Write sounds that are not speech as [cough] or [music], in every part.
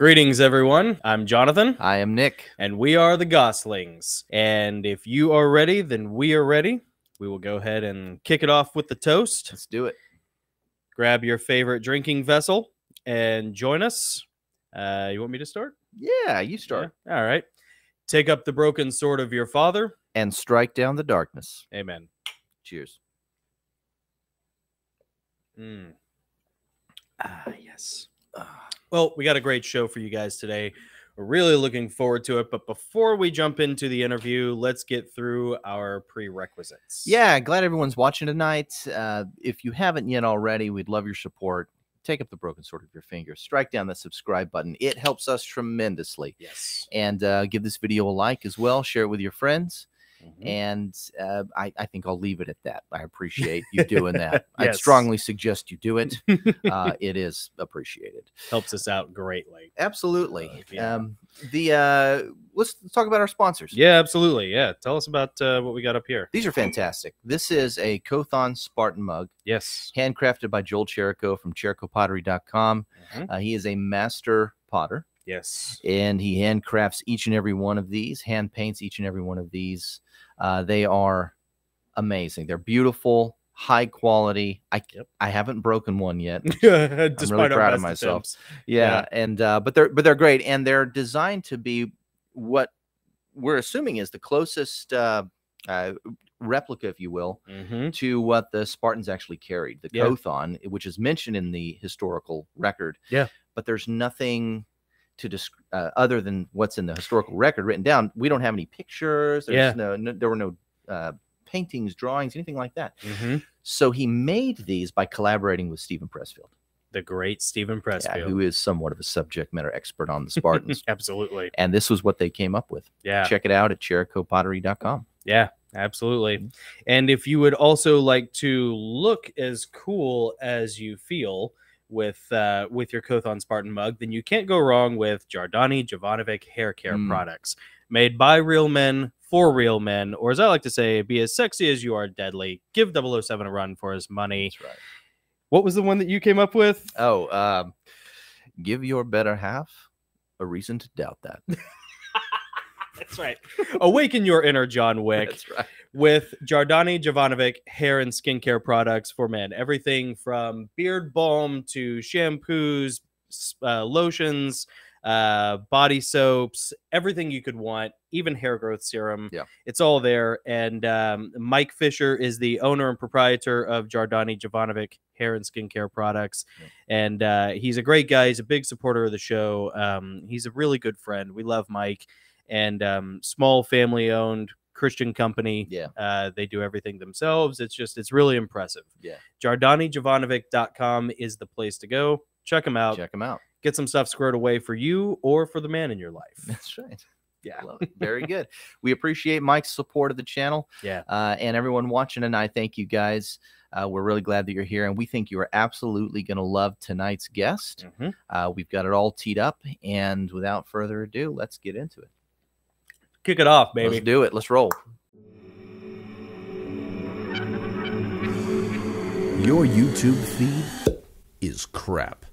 Greetings, everyone. I'm Jonathan, I am Nick. and we are the Gosslings. And if you are ready, then we are ready. We will go ahead and kick it off with the toast. Let's do it. Grab your favorite drinking vessel and join us. Uh, you want me to start? Yeah, you start. Yeah. All right. Take up the broken sword of your father. And strike down the darkness. Amen. Cheers. Mm. Ah, yes. Well, we got a great show for you guys today. We're really looking forward to it. But before we jump into the interview, let's get through our prerequisites. Yeah, glad everyone's watching tonight. Uh, if you haven't yet already, we'd love your support. Take up the broken sword of your finger. Strike down the subscribe button. It helps us tremendously. Yes. And uh, give this video a like as well. Share it with your friends. Mhm. And uh, I, I think I'll leave it at that. I appreciate you [laughs] doing that. I'd strongly suggest you do it. Uh, [laughs] it is appreciated. Helps us out greatly. Absolutely. Uh, yeah. Um, the uh, let's talk about our sponsors. Yeah, absolutely. Yeah. Tell us about uh, what we got up here. These are fantastic. This is a Kothon Spartan mug, Yes. handcrafted by Joel Cherico from ChericoPottery.com. Mhm. Uh, he is a master potter, Yes. and he handcrafts each and every one of these, hand paints each and every one of these. Uh, they are amazing. They're beautiful, high quality. I Yep. I haven't broken one yet. [laughs] Despite our proud of myself. attempts. yeah, and uh, but they're but they're great, and they're designed to be what we're assuming is the closest uh, uh, replica, if you will, Mhm. to what the Spartans actually carried, the Yeah. Kothon, which is mentioned in the historical record. Yeah. But there's nothing to desc- uh, other than what's in the historical record written down. We don't have any pictures. There's Yeah. no, no, there were no uh, paintings, drawings, anything like that. Mhm. So he made these by collaborating with Steven Pressfield, The great Steven yeah, Pressfield. who is somewhat of a subject matter expert on the [laughs] Spartans. absolutely. and this was what they came up with. Yeah. Check it out at ChericoPottery.com. Yeah, absolutely. And if you would also like to look as cool as you feel with uh, with your Kothon Spartan mug, then you can't go wrong with Jardani Jovanovic hair care Mm. products made by real men for real men, or as I like to say, be as sexy as you are deadly. Give 007 a run for his money. That's right. What was the one that you came up with? Oh, um, give your better half a reason to doubt that. [laughs] That's right. [laughs] Awaken your inner John Wick. That's right. with Jardani Jovanovic hair and skincare products for men. Everything from beard balm to shampoos, uh, lotions, uh, body soaps, everything you could want, even hair growth serum. Yeah. It's all there. And um, Mike Fisher is the owner and proprietor of Jardani Jovanovic hair and skincare products. Yeah. And uh, he's a great guy. He's a big supporter of the show. Um, he's a really good friend. We love Mike. And um, small family owned Christian company. Yeah. Uh, they do everything themselves. It's just, it's really impressive. Yeah. JardaniJovanovic.com is the place to go. Check them out. Check them out. Get some stuff squared away for you or for the man in your life. That's right. Yeah. Very good. [laughs] We appreciate Mike's support of the channel. Yeah. Uh, and everyone watching tonight, thank you guys. Uh, we're really glad that you're here, and we think you are absolutely going to love tonight's guest. Mhm. Uh, we've got it all teed up, and without further ado, let's get into it. Kick it off, baby. Let's do it. Let's roll. Your YouTube feed is crap.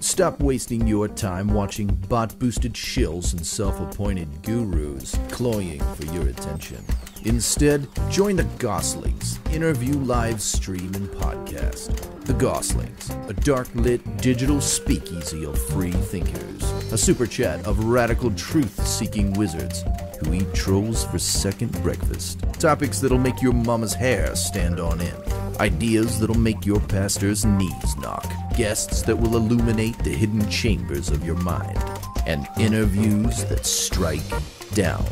Stop wasting your time watching bot boosted shills and self appointed gurus cloying for your attention. Instead, join the Gosslings interview live stream and podcast. The Gosslings, a dark lit digital speakeasy of free thinkers, a super chat of radical truth seeking wizards who eat trolls for second breakfast, topics that'll make your mama's hair stand on end. Ideas that'll make your pastor's knees knock. Guests that will illuminate the hidden chambers of your mind. And interviews that strike down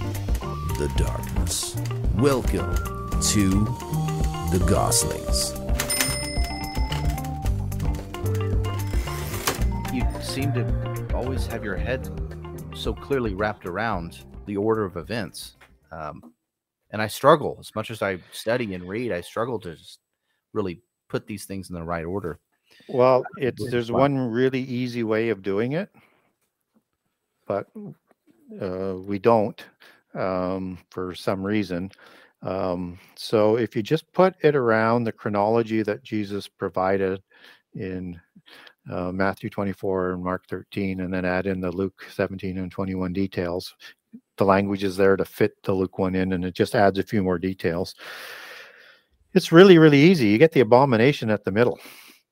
the darkness. Welcome to the Gosslings. You seem to always have your head so clearly wrapped around the order of events. Um, and I struggle as much as I study and read, I struggle to just really put these things in the right order. Well, it's there's fun. one really easy way of doing it, but uh, we don't um, for some reason. Um, so if you just put it around the chronology that Jesus provided in uh, Matthew 24 and Mark 13, and then add in the Luke 17 and 21 details. The language is there to fit the Luke one in, and it just adds a few more details. It's really, really easy. You get the abomination at the middle.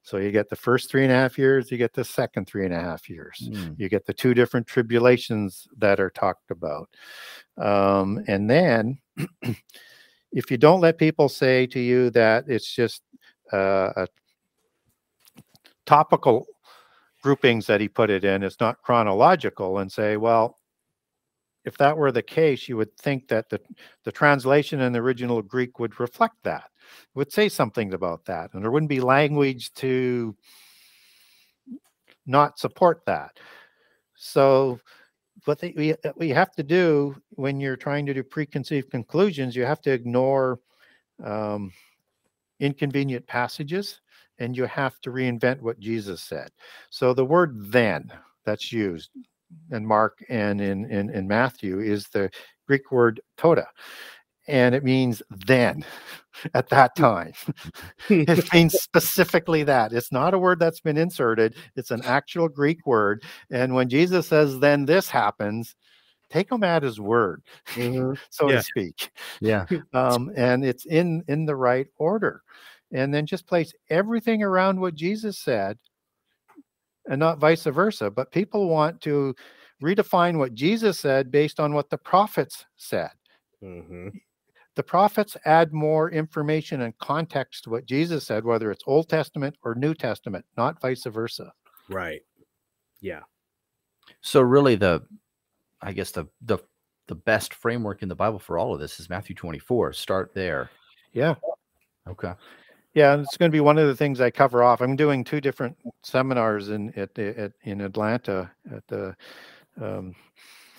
So you get the first three and a half years, you get the second three and a half years. Mm. You get the two different tribulations that are talked about. Um, and then if you don't let people say to you that it's just uh, a topical groupings that he put it in, it's not chronological, and say, well, if that were the case, you would think that the, the translation in the original Greek would reflect that, would say something about that, and there wouldn't be language to not support that. So, what they, we, we have to do when you're trying to do preconceived conclusions, you have to ignore um, inconvenient passages and you have to reinvent what Jesus said. So the word then that's used in Mark and in, in, in Matthew is the Greek word tote. And it means then at that time. it means specifically that. It's not a word that's been inserted, it's an actual Greek word. And when Jesus says, then this happens, take him at his word, Mhm. [laughs] so Yeah. to speak. Yeah. Um, and it's in in the right order. And then just place everything around what Jesus said and not vice versa. But people want to redefine what Jesus said based on what the prophets said. Mhm. The prophets add more information and context to what Jesus said, whether it's Old Testament or New Testament, not vice versa. Right. Yeah. So really the I guess the the the best framework in the Bible for all of this is Matthew 24. Start there. Yeah. Okay. Yeah, and it's going to be one of the things I cover off. I'm doing two different seminars in at, at in Atlanta at the um,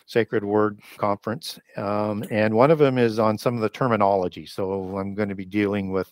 Sacred Word Conference, um, and one of them is on some of the terminology. So I'm going to be dealing with,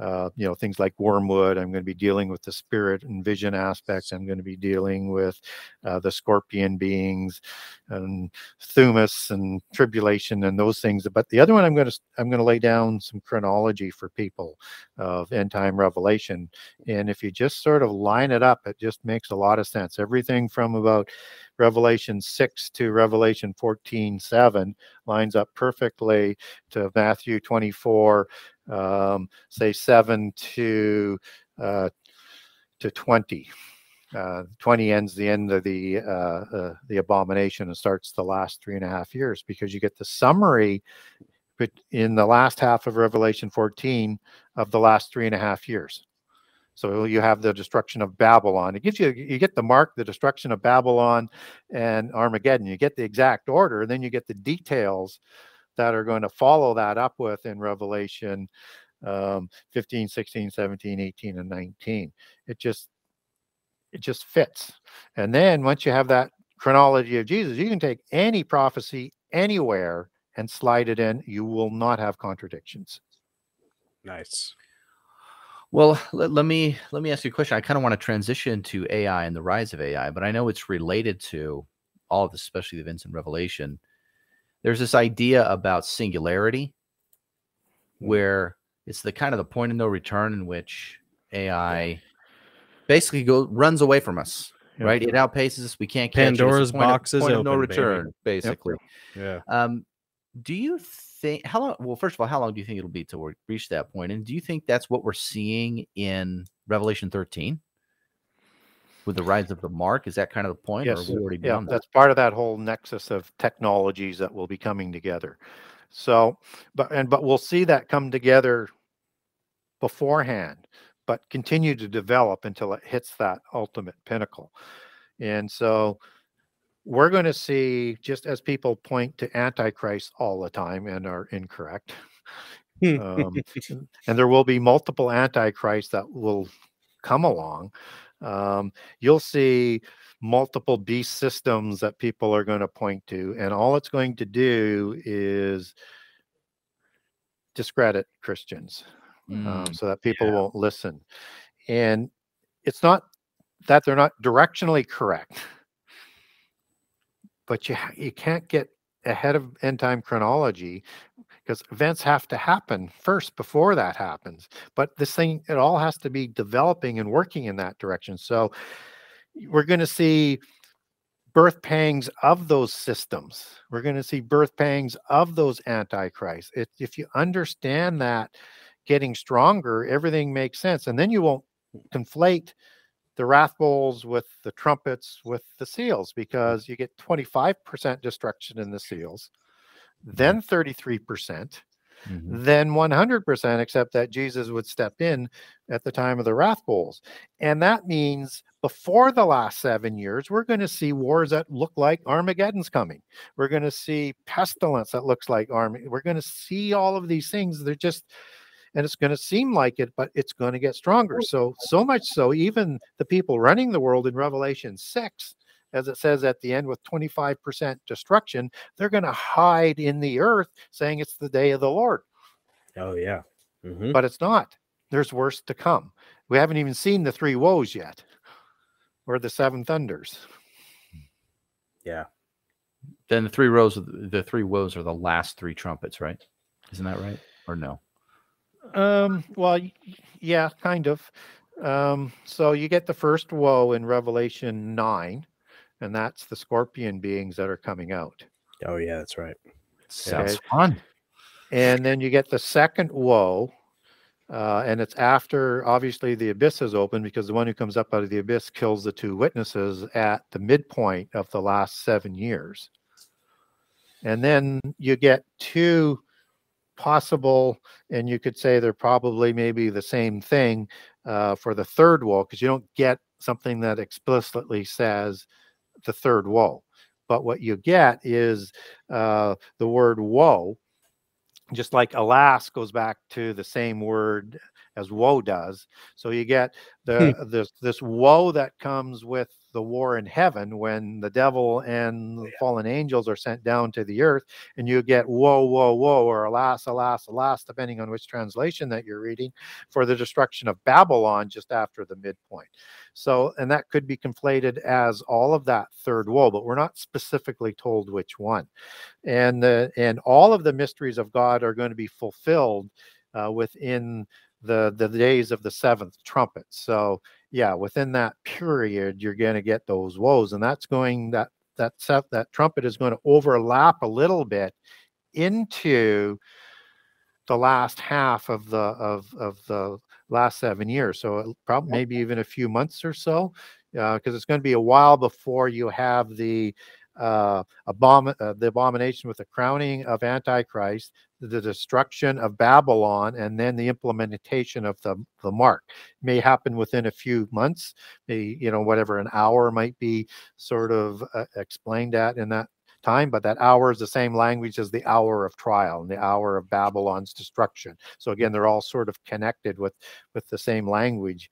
uh, you know, things like wormwood. I'm going to be dealing with the spirit and vision aspects. I'm going to be dealing with uh, the scorpion beings and thumos and tribulation and those things. But the other one, I'm going to I'm going to lay down some chronology for people of end time revelation. And if you just sort of line it up, it just makes a lot of sense. Everything from about Revelation 6 to Revelation 14 7 lines up perfectly to Matthew 24, um, say 7 to uh, to 20. Uh, 20 ends the end of the uh, uh, the abomination and starts the last three and a half years because you get the summary in the last half of Revelation 14 of the last three and a half years. So you have the destruction of Babylon. It gives you you get the mark, the destruction of Babylon and Armageddon. You get the exact order, and then you get the details that are going to follow that up with in Revelation um, 15, 16, 17, 18, and 19. It just it just fits. And then once you have that chronology of Jesus, you can take any prophecy anywhere and slide it in. You will not have contradictions. Nice. Well, let, let me let me ask you a question. I kind of want to transition to AI and the rise of AI, but I know it's related to all of this, especially the events in Revelation. There's this idea about singularity, where it's the kind of the point of no return in which AI basically go runs away from us. Yep. Right, it outpaces us. We can't catch it. Pandora's of- box is point of no open, baby. return, basically. Yeah. Um, do you think how long? Well, first of all, how long do you think it'll be till we reach that point? And do you think that's what we're seeing in Revelation 13 with the rise of the mark? Is that kind of the point, Yes, or are we already Yeah, that? that's part of that whole nexus of technologies that will be coming together. So, but and but we'll see that come together beforehand, but continue to develop until it hits that ultimate pinnacle. And so we're going to see, just as people point to Antichrist all the time and are incorrect, um, [laughs] and there will be multiple antichrists that will come along. Um, you'll see multiple beast systems that people are going to point to, and all it's going to do is discredit Christians um, Mm, so that people yeah. won't listen. And it's not that they're not directionally correct, but you you can't get ahead of end time chronology because events have to happen first before that happens. But this thing, it all has to be developing and working in that direction. So we're going to see birth pangs of those systems. We're going to see birth pangs of those antichrists. If you understand that getting stronger, everything makes sense. And then you won't conflate the wrath bowls with the trumpets with the seals because you get 25% destruction in the seals, then 33%, Mhm. then 100%, except that Jesus would step in at the time of the wrath bowls. And that means before the last seven years, we're going to see wars that look like Armageddon's coming. We're going to see pestilence that looks like Armageddon. We're going to see all of these things. They're just, and it's going to seem like it, but it's going to get stronger. So, so much so, even the people running the world in Revelation 6 as it says at the end with 25% destruction, they're going to hide in the earth saying it's the day of the Lord. Oh yeah. Mhm. But it's not. There's worse to come. We haven't even seen the three woes yet or the seven thunders. Yeah. Then the three rows, of the, the three woes are the last three trumpets, right? Isn't that right? Or no? Um, well, yeah, kind of. Um, so you get the first woe in Revelation 9, and that's the scorpion beings that are coming out. Oh yeah, that's right. Sounds Okay. fun. And then you get the second woe, uh, and it's after obviously the abyss is open because the one who comes up out of the abyss kills the two witnesses at the midpoint of the last seven years. And then you get two possible, and you could say they're probably maybe the same thing uh, for the third woe because you don't get something that explicitly says the third woe. But what you get is uh, the word woe just like alas goes back to the same word as woe does so you get the this this woe that comes with the war in heaven when the devil and the fallen angels are sent down to the earth and you get woe woe woe or alas alas alas depending on which translation that you're reading for the destruction of babylon just after the midpoint. So and that could be conflated as all of that third woe but we're not specifically told which one. And the and all of the mysteries of God are going to be fulfilled uh, within the the days of the seventh trumpet. So yeah, within that period, you're going to get those woes, and that's going that that se- that trumpet is going to overlap a little bit into the last half of the of of the last seven years. So probably maybe even a few months or so, uh, because it's going to be a while before you have the uh, uh, the abomination with the crowning of Antichrist, the destruction of Babylon, and then the implementation of the, the mark. May happen within a few months, may, you know, whatever an hour might be sort of uh, explained at in that time, but that hour is the same language as the hour of trial and the hour of Babylon's destruction. So again, they're all sort of connected with with the same language.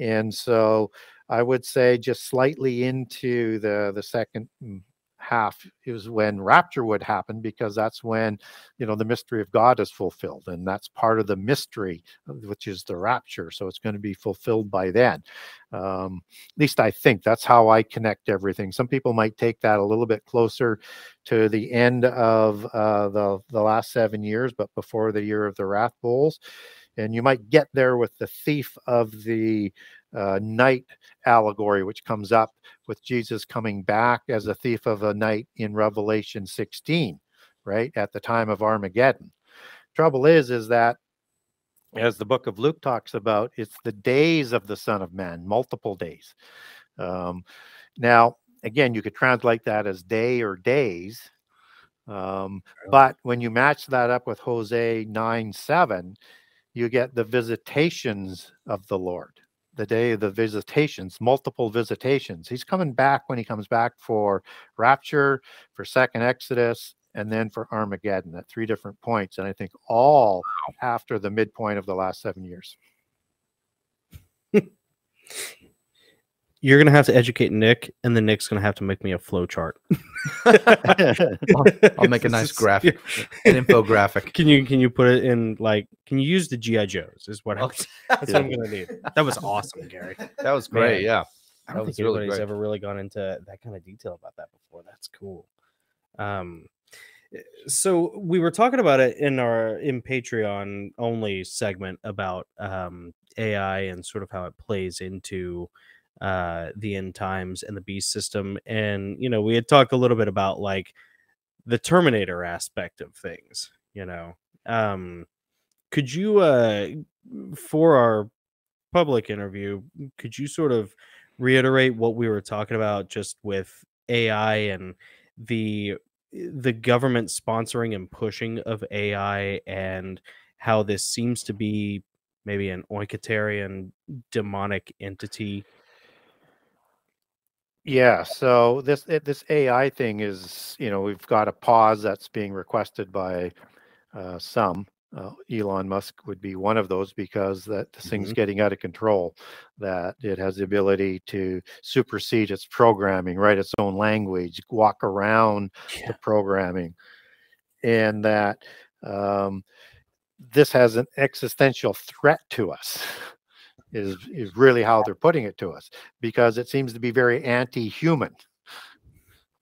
And so I would say just slightly into the the second mm, half is when rapture would happen because that's when you know the mystery of god is fulfilled and that's part of the mystery uh, which is the rapture so it's going to be fulfilled by then. Um, at least i think that's how i connect everything. Some people might take that a little bit closer to the end of uh, the the last seven years but before the year of the wrath bowls and you might get there with the thief of the uh, night allegory, which comes up with Jesus coming back as a thief of a night in Revelation 16, right at the time of Armageddon. Trouble is, is that as the book of Luke talks about, it's the days of the Son of Man, multiple days. Um, now, again, you could translate that as day or days. Um, but when you match that up with Hosea 9 7, you get the visitations of the Lord, the day of the visitations, multiple visitations. He's coming back when he comes back for rapture, for second Exodus, and then for Armageddon at three different points. And I think all after the midpoint of the last seven years. [laughs] You're gonna have to educate Nick, and then Nick's gonna have to make me a flow chart. [laughs] I'll make a nice graphic, [laughs] an infographic. Can you can you put it in like can you use the GI Joes? Is what I'm, Okay. [laughs] that's what I'm gonna need. That was awesome, Gary. That was great. Man. Yeah. I That don't was think really anybody's great. ever really gone into that kind of detail about that before. That's cool. Um, eh, so we were talking about it in our in Patreon only segment about um, AI and sort of how it plays into uh, the end times and the beast system. And you know, we had talked a little bit about like the Terminator aspect of things. You know, um, could you, uh, for our public interview, could you sort of reiterate what we were talking about just with AI and the the government sponsoring and pushing of AI and how this seems to be maybe an oiketerion demonic entity Yeah, so this this AI thing is, you know, we've got a pause that's being requested by uh, some. Uh, Elon Musk would be one of those because that this thing's getting out of control. That it has the ability to supersede its programming, write its own language, walk around yeah. the programming, and that um, this has an existential threat to us. [laughs] Is is really how they're putting it to us because it seems to be very anti-human.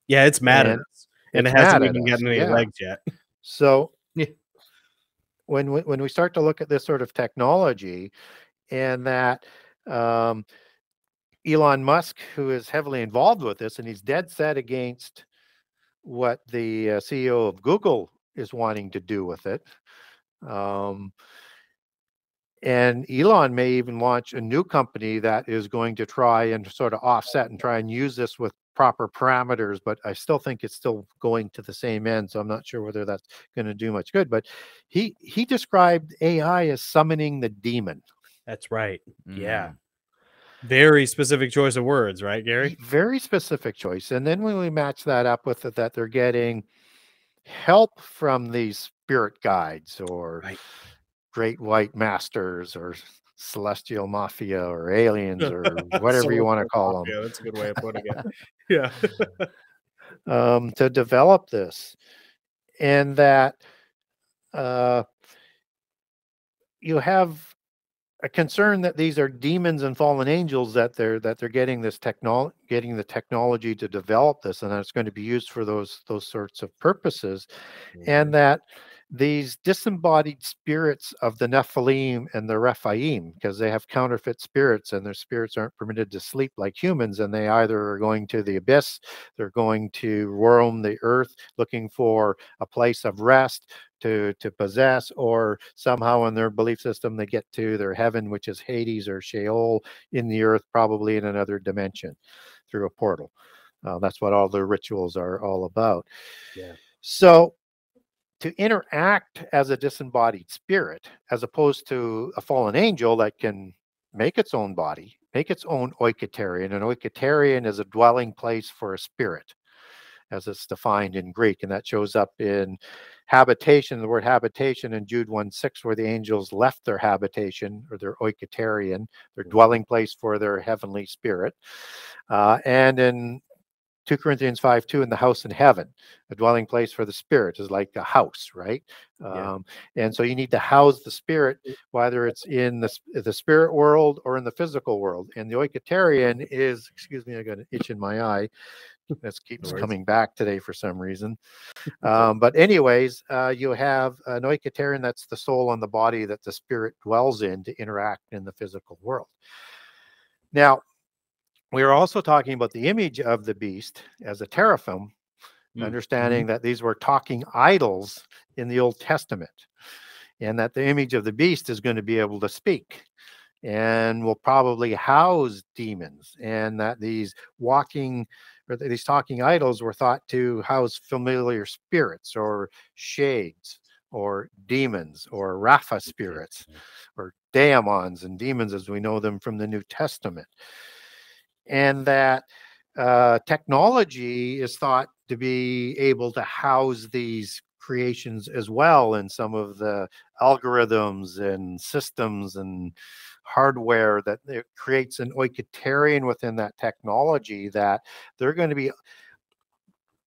yeah it's mad at And us and it hasn't at even gotten any yeah. legs yet So [laughs] Yeah. when we, when we start to look at this sort of technology, and that um, Elon Musk, who is heavily involved with this, and he's dead set against what the uh, CEO of Google is wanting to do with it. Um, and Elon may even launch a new company that is going to try and sort of offset and try and use this with proper parameters, but I still think it's still going to the same end. So I'm not sure whether that's going to do much good. But he he described AI as summoning the demon. that's right yeah Mm. very specific choice of words right gary Very specific choice. And then when we match that up with it, that they're getting help from these spirit guides or Right. Great white masters or celestial mafia or aliens [laughs] or whatever you want to call them. mafia, that's a good way of putting it. [laughs] [laughs] Yeah. Um, to develop this, and that uh, you have a concern that these are demons and fallen angels that they're that they're getting this technology getting the technology to develop this and that it's going to be used for those those sorts of purposes and that these disembodied spirits of the Nephilim and the Rephaim, because they have counterfeit spirits and their spirits aren't permitted to sleep like humans, and they either are going to the abyss, they're going to roam the earth looking for a place of rest to, to possess, or somehow in their belief system they get to their heaven, which is Hades or Sheol in the earth, probably in another dimension through a portal. Uh, that's what all the rituals are all about. Yeah. So to interact as a disembodied spirit, as opposed to a fallen angel that can make its own body, make its own oiketerion. An oiketerion is a dwelling place for a spirit, as it's defined in Greek, and that shows up in habitation, the word habitation in Jude 1 6, where the angels left their habitation or their oiketerion, their dwelling place for their heavenly spirit. Uh, and in 2 Corinthians 5 2 in the house in heaven, a dwelling place for the spirit is like a house, right? Yeah. Um, and so you need to house the spirit, whether it's in the, the spirit world or in the physical world. And the oiketerion is, excuse me, I got an itch in my eye. This keeps worries. coming back today for some reason. [laughs] Um, but, anyways, uh, you have an oiketerion that's the soul and the body that the spirit dwells in to interact in the physical world. Now, we are also talking about the image of the beast as a teraphim, Mm, understanding that these were talking idols in the Old Testament, and that the image of the beast is going to be able to speak and will probably house demons, and that these walking or these talking idols were thought to house familiar spirits or shades or demons or Rapha spirits or daemons and demons as we know them from the New Testament. And that uh, technology is thought to be able to house these creations as well in some of the algorithms and systems and hardware that it creates an oiketerion within that technology that they're going to be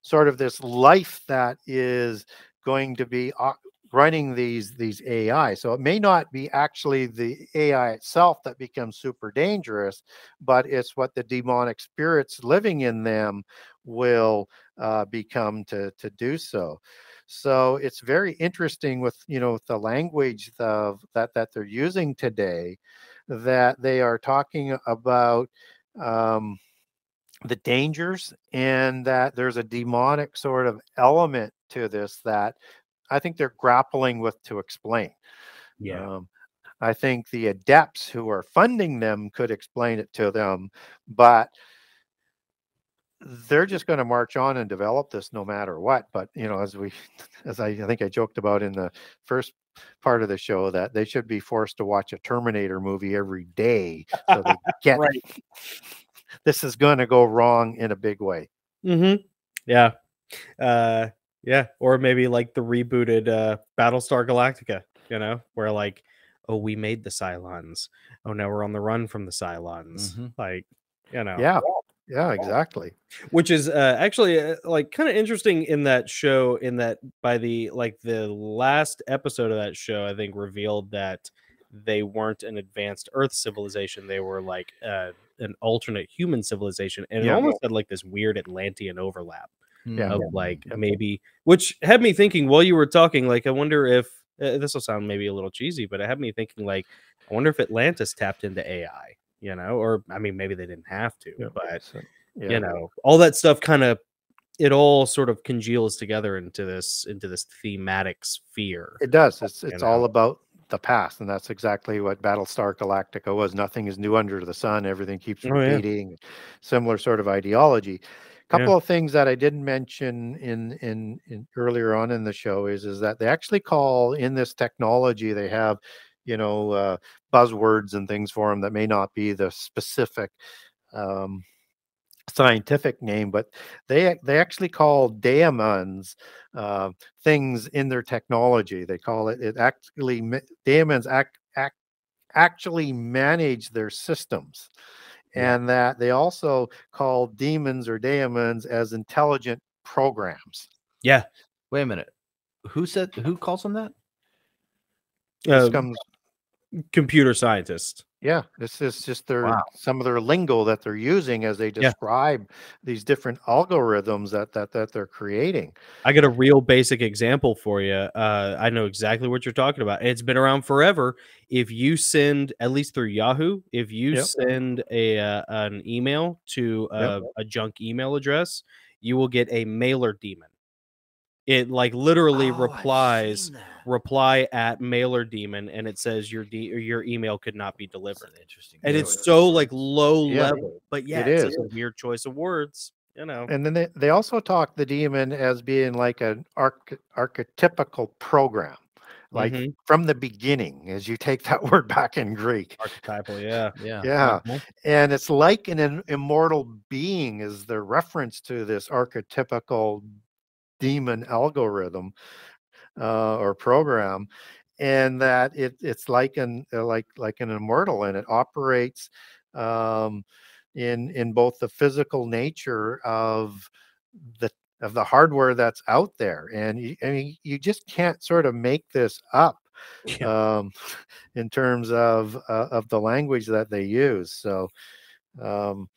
sort of this life that is going to be o- running these these AI. So it may not be actually the AI itself that becomes super dangerous, but it's what the demonic spirits living in them will uh, become to to do so. So it's very interesting with you know with the language of that that they're using today, that they are talking about um, the dangers and that there's a demonic sort of element to this that I think they're grappling with to explain. Um, I think the adepts who are funding them could explain it to them, but they're just going to march on and develop this no matter what. But you know, as we, [laughs] as I, I think I joked about in the first part of the show, that they should be forced to watch a Terminator movie every day so they [laughs] get Right. [laughs] this is going to go wrong in a big way. Mm-hmm. Yeah. Uh yeah. Or maybe like the rebooted uh Battlestar Galactica, you know, where like, oh, we made the Cylons. Oh now we're on the run from the Cylons. Mhm. Like, you know. Yeah, yeah, exactly. Which is uh actually uh, like kind of interesting in that show, in that by the like the last episode of that show, I think revealed that they weren't an advanced Earth civilization. They were like uh an alternate human civilization. And it almost had like this weird Atlantean overlap Yeah. of like maybe which had me thinking while you were talking like i wonder if uh, this will sound maybe a little cheesy but it had me thinking like i wonder if atlantis tapped into ai you know or i mean maybe they didn't have to Yeah, but so, yeah. you know all that stuff kind of it all sort of congeals together into this into this thematic sphere It does. It's you it's all about the past, and that's exactly what Battlestar Galactica was. Nothing is new under the sun. Everything keeps Oh, yeah. repeating. Similar sort of ideology. Yeah. couple of things that I didn't mention in, in in earlier on in the show is is that they actually call in this technology they have, you know, uh, buzzwords and things for them that may not be the specific um, scientific name, but they they actually call daemons uh, things in their technology. They call it it actually daemons act, act actually manage their systems, Yeah. And that they also call demons or daemons as intelligent programs. yeah Wait a minute. Who said who calls them that? Uh, comes, computer scientist yeah, this is just their Wow. some of their lingo that they're using as they Yeah. describe these different algorithms that that that they're creating. I got a real basic example for you. Uh, I know exactly what you're talking about. It's been around forever. If you send, at least through Yahoo, if you Yep. send a uh, an email to uh, a junk email address, you will get a mailer demon. It like literally Oh, replies reply at mailer demon, and it says your de- or your email could not be delivered. an interesting. And it's so like low Yeah. level, but yeah, It it's is. a weird choice of words. You know, And then they, they also talk the demon as being like an arch, archetypical program, like Mhm. from the beginning, as you take that [laughs] word back in Greek. archetypal. Yeah, Yeah. Yeah. Mhm. And it's like an, im- immortal being is the reference to this archetypical demon algorithm uh, or program. And that it it's like an uh, like like an immortal and it operates um, in in both the physical nature of the of the hardware that's out there and you, I mean, you just can't sort of make this up [laughs] Yeah. um, [laughs] in terms of uh, of the language that they use so um,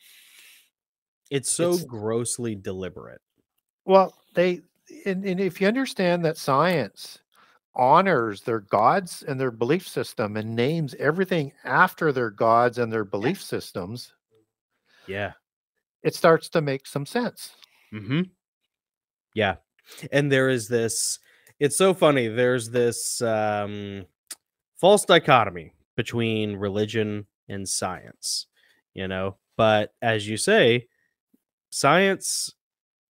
It's so It's- grossly deliberate. well they and, and if you understand that science honors their gods and their belief system and names everything after their gods and their belief systems Yeah. it starts to make some sense Mm-hmm. Yeah. And there is this, it's so funny. There's this um, false dichotomy between religion and science, you know? But as you say, science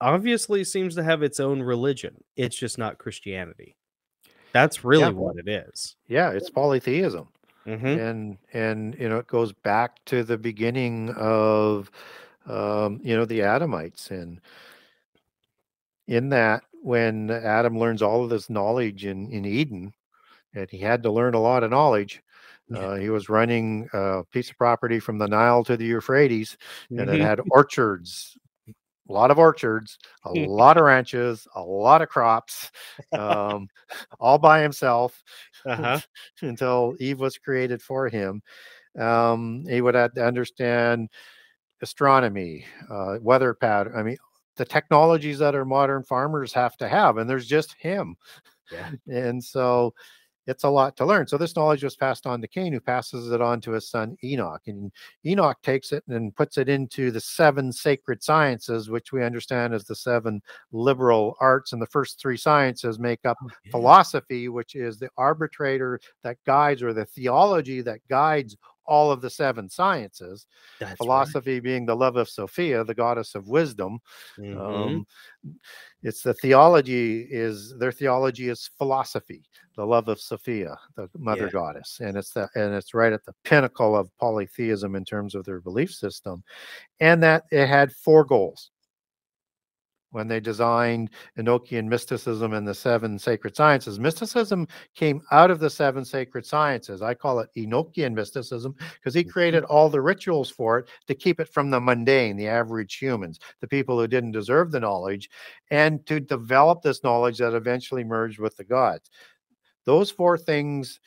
obviously seems to have its own religion. It's just not Christianity. That's really what it is. yeah it's polytheism Mm-hmm. and and you know it goes back to the beginning of um, you know the Adamites and in that when Adam learns all of this knowledge in in Eden and he had to learn a lot of knowledge uh, he was running a piece of property from the Nile to the Euphrates and it Mhm. had orchards a lot of orchards a [laughs] lot of ranches a lot of crops um, all by himself Uh-huh. [laughs] until Eve was created for him. Um, he would have to understand astronomy, uh, weather pattern. I mean, the technologies that our modern farmers have to have, and there's just him. Yeah. And so it's a lot to learn. So this knowledge was passed on to Cain, who passes it on to his son Enoch. And Enoch takes it and puts it into the seven sacred sciences, which we understand as the seven liberal arts. And the first three sciences make up oh, philosophy, which is the arbitrator that guides or the theology that guides all of the seven sciences. That's right. philosophy being the love of Sophia, the goddess of wisdom. Mhm. Um, it's the theology is their theology is philosophy, the love of Sophia, the mother Yeah. goddess, and it's the and it's right at the pinnacle of polytheism in terms of their belief system, and that it had four goals. When they designed Enochian mysticism and the seven sacred sciences, mysticism came out of the seven sacred sciences. I call it Enochian mysticism because he mm-hmm. created all the rituals for it to keep it from the mundane, the average humans, the people who didn't deserve the knowledge, and to develop this knowledge that eventually merged with the gods. Those four things,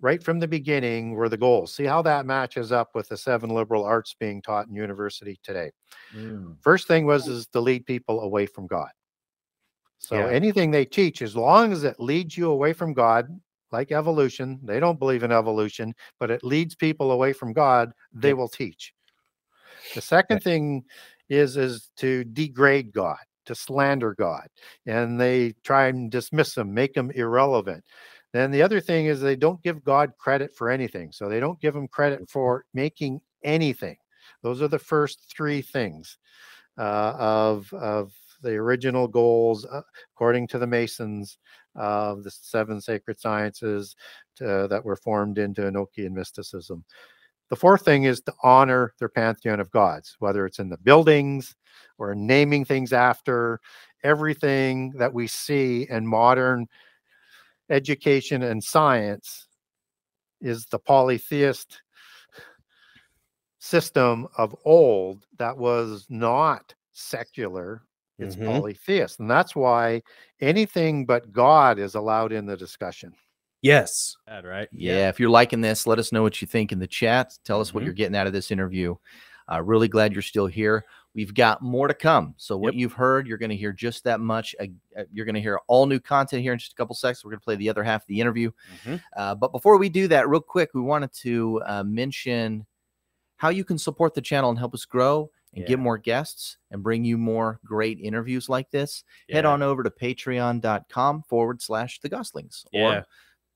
right from the beginning, were the goals. See how that matches up with the seven liberal arts being taught in university today. Mm. First thing was is to lead people away from God. So Yeah. anything they teach, as long as it leads you away from God, like evolution, they don't believe in evolution, but it leads people away from God, they will teach. The second thing is is to degrade God, to slander God, and they try and dismiss him, make him irrelevant. Then the other thing is they don't give God credit for anything. So they don't give him credit for making anything. Those are the first three things uh, of of the original goals, uh, according to the Masons, of the seven sacred sciences to, that were formed into Enochian mysticism. The fourth thing is to honor their pantheon of gods, whether it's in the buildings or naming things after everything that we see in modern education and science is the polytheist system of old that was not secular it's Mhm. polytheist and that's why anything but god is allowed in the discussion Yes. Bad, right? Yeah. if you're liking this, let us know what you think in the chat. Tell us what Mhm. you're getting out of this interview. Uh, really glad you're still here. We've got more to come. So what Yep. you've heard, you're going to hear just that much. Uh, you're going to hear all new content here in just a couple seconds. We're going to play the other half of the interview. Mhm. Uh, but before we do that, real quick, we wanted to uh, mention how you can support the channel and help us grow and get more guests and bring you more great interviews like this. Head on over to patreon.com forward slash the gosslings. Yeah. Or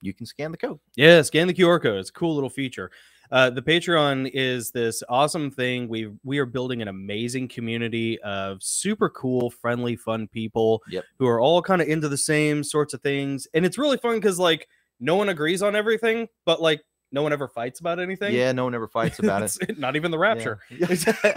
you can scan the code. Yeah, scan the QR code. It's a cool little feature. Uh, the Patreon is this awesome thing. We we are building an amazing community of super cool, friendly, fun people Yep. who are all kind of into the same sorts of things, and it's really fun because like no one agrees on everything, but like no one ever fights about anything. Yeah, no one ever fights about [laughs] it. [laughs] Not even the rapture. [laughs] Yeah.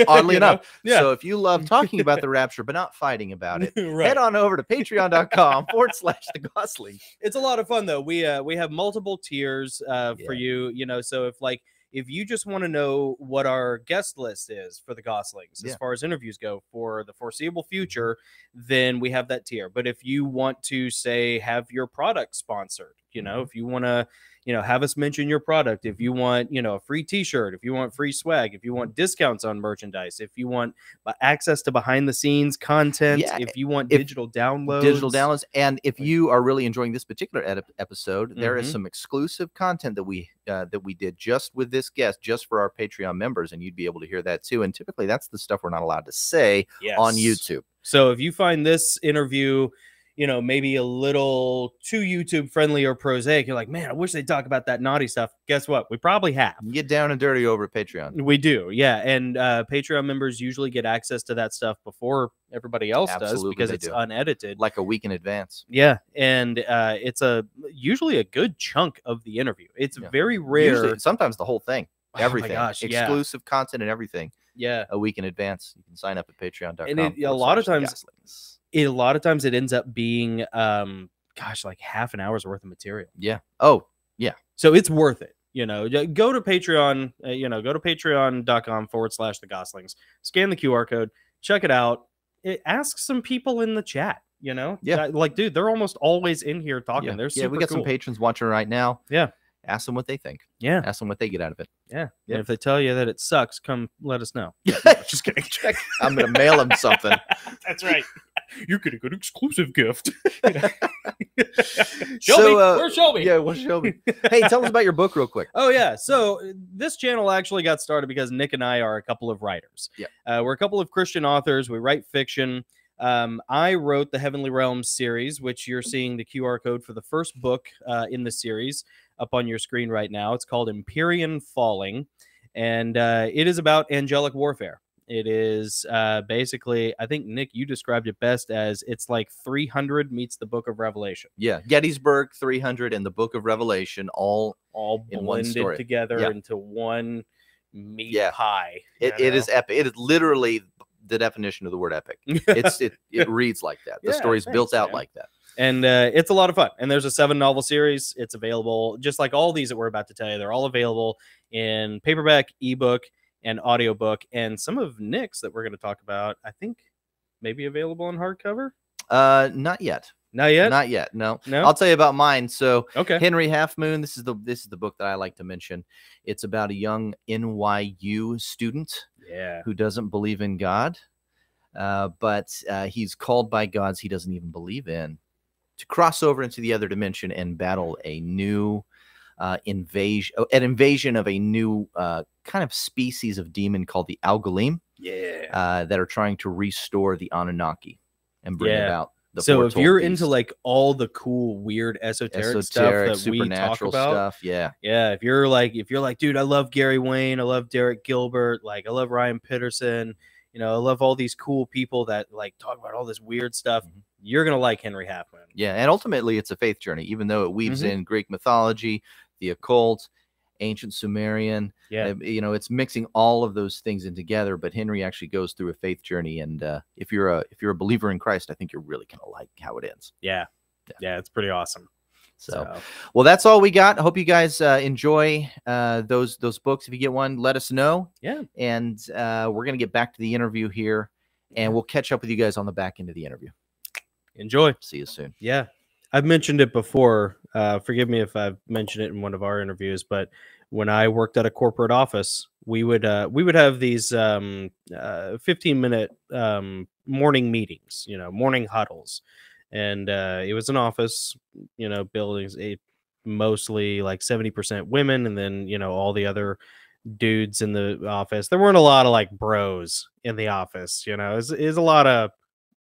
Oddly You know? enough. Yeah. So if you love talking about the rapture but not fighting about it, right. head on over to patreon.com forward slash the gosling. it's a lot of fun though. We uh we have multiple tiers uh for you, you know, so if like if you just want to know what our guest list is for the Gosslings as far as interviews go for the foreseeable future, then we have that tier. But if you want to say have your product sponsored, you know, mm-hmm. if you want to, you know, have us mention your product, if you want, you know, a free t-shirt, if you want free swag, if you want discounts on merchandise, if you want access to behind the scenes content, Yeah, if you want if- digital downloads, Digital downloads. And if you are really enjoying this particular ed- episode, there is Mhm. some exclusive content that we uh, that we did just with this guest, just for our Patreon members, and you'd be able to hear that too. And typically, that's the stuff we're not allowed to say on YouTube. So if you find this interview, you know, maybe a little too YouTube friendly or prosaic, you're like, man, I wish they'd talk about that naughty stuff. Guess what? We probably have. Get down and dirty over at Patreon. We do, yeah. And uh, Patreon members usually get access to that stuff before everybody else Absolutely, does because it's do. unedited. Like a week in advance. yeah, and uh, it's a usually a good chunk of the interview. It's Yeah. very rare. Usually, sometimes the whole thing. Oh Everything. gosh, yeah. Exclusive content and everything. yeah, a week in advance. You can sign up at patreon.com. And it- a lot of times- Gosslings. It, a lot of times it ends up being, um, gosh, like half an hour's worth of material. Yeah. Oh, yeah. so it's worth it you know go to patreon uh, you know go to patreon.com forward slash the gosslings scan the qr code check it out it, ask some people in the chat you know Yeah. Like dude they're almost always in here talking yeah. they're yeah, we super got some patrons watching right now. Yeah. Ask them what they think. yeah Ask them what they get out of it. yeah Yep. and if they tell you that it sucks come let us know [laughs] [laughs] just kidding. I'm going to mail them something. [laughs] that's right [laughs] You're getting an exclusive gift. [laughs] [laughs] Shelby, So, uh, where's Shelby? Yeah, well, Shelby. hey, tell us about your book real quick. Oh yeah. So this channel actually got started because Nick and I are a couple of writers. Yeah. Uh, we're a couple of Christian authors. We write fiction. Um, I wrote the Heavenly Realms series, which you're seeing the QR code for the first book uh, in the series up on your screen right now. It's called Empyrean Falling, and uh, it is about angelic warfare. It is uh, basically, I think Nick, you described it best as it's like 300 meets the Book of Revelation, Yeah, Gettysburg 300 and the Book of Revelation all all In one blended story. together Yeah. into one meat Yeah. pie. it, it is epic. It is literally the definition of the word epic. It's it, [laughs] it reads like that. The Yeah, story's built out man. like that. and uh, it's a lot of fun. And there's a seven novel series. It's available just like all these that we're about to tell you. They're all available in paperback, ebook, and audiobook. And some of Nick's that we're going to talk about, I think, maybe available in hardcover. Uh, not yet. Not yet. Not yet. No. no. I'll tell you about mine. So okay. Henry Half Moon. This is the this is the book that I like to mention. It's about a young NYU student Yeah. who doesn't believe in God, uh, but uh, he's called by gods he doesn't even believe in to cross over into the other dimension and battle a new uh, invasion, oh, an invasion of a new uh, kind of species of demon called the Algalim Yeah. uh, that are trying to restore the Anunnaki and bring Yeah. about the. so if you're beast. into like all the cool, weird esoteric, esoteric, stuff that we talk supernatural about, stuff, yeah, Yeah, if you're like, if you're like, dude, I love Gary Wayne, I love Derek Gilbert, like I love Ryan Pitterson, you know, I love all these cool people that like talk about all this weird stuff. Mhm. You're gonna like Henry Halfman. Yeah, and ultimately it's a faith journey, even though it weaves Mhm. in Greek mythology, the occult, ancient Sumerian. Yeah, uh, you know, it's mixing all of those things in together. But Henry actually goes through a faith journey, and uh, if you're a if you're a believer in Christ, I think you're really gonna like how it ends. yeah, yeah, it's pretty awesome. So, So, well, that's all we got. I hope you guys uh, enjoy uh, those those books. If you get one, let us know. Yeah. and uh, we're gonna get back to the interview here, and we'll catch up with you guys on the back end of the interview. enjoy. See you soon. Yeah, I've mentioned it before. Uh, forgive me if I've mentioned it in one of our interviews, but when I worked at a corporate office, we would uh, we would have these um, uh, 15 minute um, morning meetings, you know, morning huddles, and uh, it was an office, you know, buildings, mostly like 70% women, and then you know all the other dudes in the office. There weren't a lot of like bros in the office, you know. It's a lot of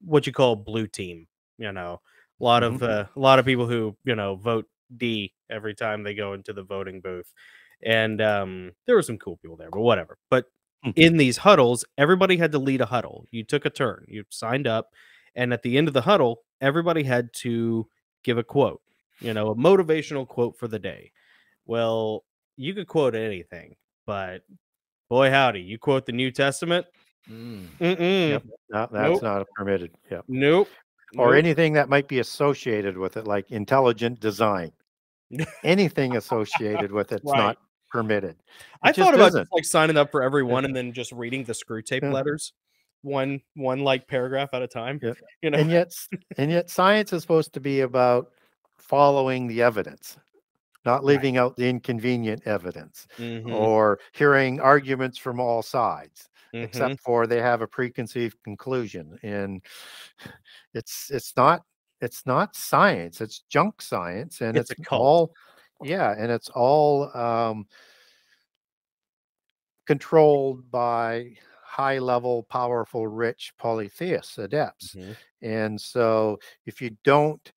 what you call blue team, you know a lot of uh, a lot of people who you know vote D every time they go into the voting booth, and um, there were some cool people there, but whatever. But Mhm. in these huddles, everybody had to lead a huddle. You took a turn, you signed up, and at the end of the huddle, everybody had to give a quote, you know, a motivational quote for the day. Well, you could quote anything, but boy howdy, you quote the New Testament. Mm-mm. Yep. No, that's Nope. not permitted. Yeah. Nope. Or anything that might be associated with it, like intelligent design. Anything associated with it's Right. not permitted. I It just thought about just, like signing up for everyone and then just reading the Screwtape Yeah. letters, one one like paragraph at a time. Yeah. [laughs] You know, and yet [laughs] and yet science is supposed to be about following the evidence not leaving out the inconvenient evidence Mhm, or hearing arguments from all sides mhm. except for they have a preconceived conclusion and [sighs] it's it's not it's not science it's junk science and It's it's, all yeah and it's all um controlled by high level powerful rich polytheists adepts Mhm. and so if you don't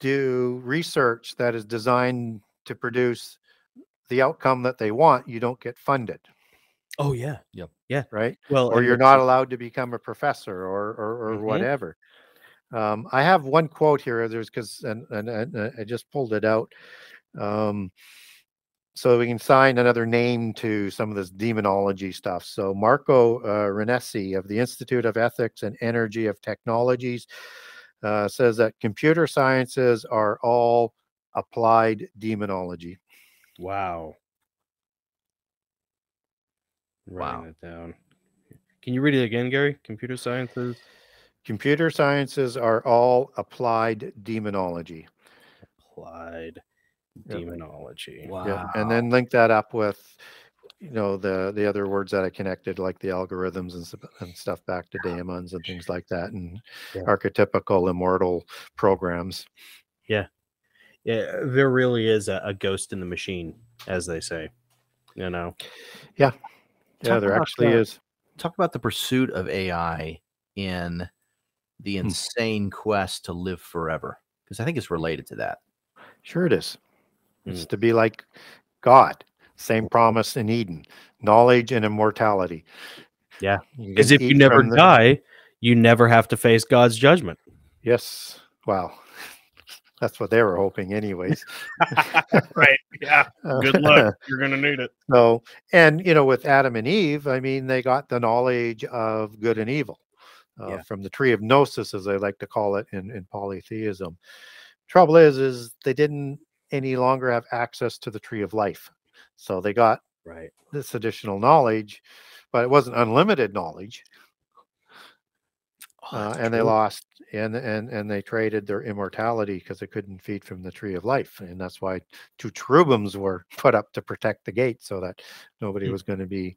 do research that is designed to produce the outcome that they want you don't get funded Oh yeah, Yep. Yeah. right well, or you're not allowed to become a professor or or, or Mhm. whatever. Um, I have one quote here. There's because and, and and I just pulled it out, um, so we can sign another name to some of this demonology stuff. So Marco uh, Renesi of the Institute of Ethics and Energy of Technologies uh, says that computer sciences are all applied demonology. Wow. Writing Wow. it down. Can you read it again, Gary? Computer sciences Computer sciences are all applied demonology. applied demonology. Wow. Yeah, and then link that up with you know the the other words that I connected, like the algorithms and, stuff- and stuff, back to daemons and things like that, and Yeah. archetypical immortal programs. Yeah, there really is a, a ghost in the machine, as they say. You know. Yeah, Talk there actually is. Talk about the pursuit of AI in the Hmm. insane quest to live forever, because I think it's related to that. Sure, it is. It's Mm. to be like God. Same promise in Eden: knowledge and immortality. Yeah, Because if you never the- die, you never have to face God's judgment. yes. Well, that's what they were hoping, anyways. [laughs] right. Yeah. [laughs] Good luck. [laughs] You're gonna need it. So, and you know, with Adam and Eve, I mean, they got the knowledge of good and evil uh, Yeah. from the tree of gnosis, as they like to call it in, in polytheism. Trouble is, is they didn't any longer have access to the tree of life, so they got Right. this additional knowledge, but it wasn't unlimited knowledge, uh, and they lost and and and they traded their immortality because they couldn't feed from the tree of life, and that's why two cherubims were [laughs] put up to protect the gate so that nobody Hmm. was going to be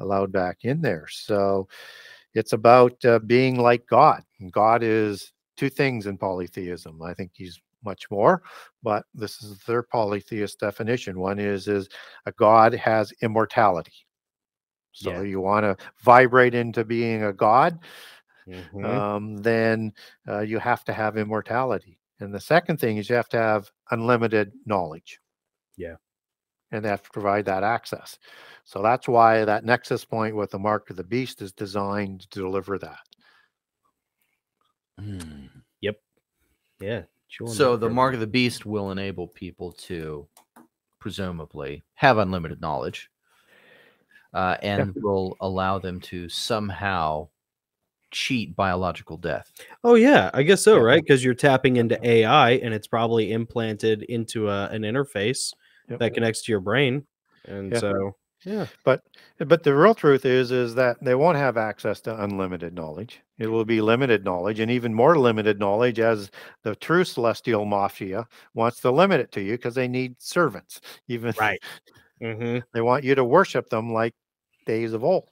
allowed back in there. So it's about uh, being like God. And God is two things in polytheism. I think he's much more, but this is their polytheist definition. One is is a God has immortality. So Yeah. you want to vibrate into being a God, Mhm. um, then uh, you have to have immortality. And the second thing is you have to have unlimited knowledge. Yeah. And they have to provide that access. So that's why that nexus point with the mark of the beast is designed to deliver that. Yep. yeah. chewing So the mark of the beast will enable people to presumably have unlimited knowledge uh, and will allow them to somehow cheat biological death. Oh yeah, I guess so, Yeah. right? Because you're tapping into AI, and it's probably implanted into a, an interface Yep. that connects to your brain, and Yeah. so yeah, But but the real truth is is that they won't have access to unlimited knowledge. It will be limited knowledge and even more limited knowledge as the true celestial mafia wants to limit it to you because they need servants. Even right. hmm [laughs] they want you to worship them like days of old.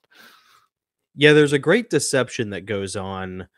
Yeah, there's a great deception that goes on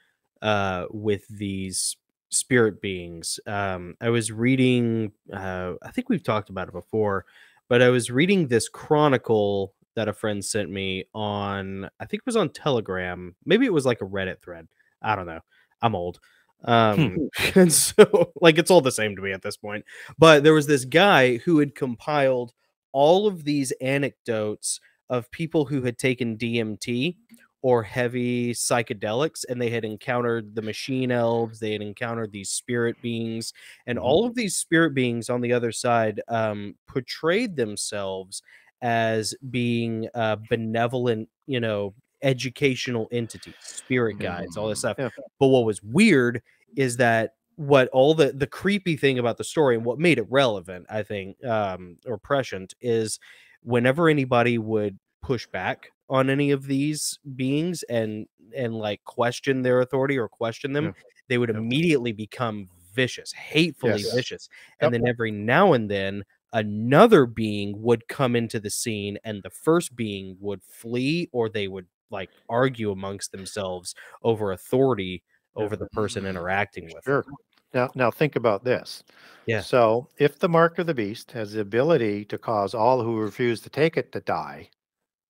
uh, with these spirit beings. Um, I was reading, uh, I think we've talked about it before, but I was reading this chronicle that a friend sent me on, I think it was on Telegram. Maybe it was like a Reddit thread. I don't know. I'm old. Um, [laughs] and so, like, it's all the same to me at this point. But there was this guy who had compiled all of these anecdotes of people who had taken DMT or heavy psychedelics and they had encountered the machine elves they had encountered these spirit beings and Mhm. all of these spirit beings on the other side um, portrayed themselves as being uh, benevolent you know educational entities spirit guides all this stuff Yeah. but what was weird is that what all the the creepy thing about the story and what made it relevant i think um or prescient is whenever anybody would push back on any of these beings and and like question their authority or question them Yeah. they would Yep. immediately become vicious hatefully Yes. vicious Yep. and then every now and then another being would come into the scene and the first being would flee or they would like argue amongst themselves over authority over the person interacting with Sure. Now now think about this. Yeah. So if the mark of the beast has the ability to cause all who refuse to take it to die,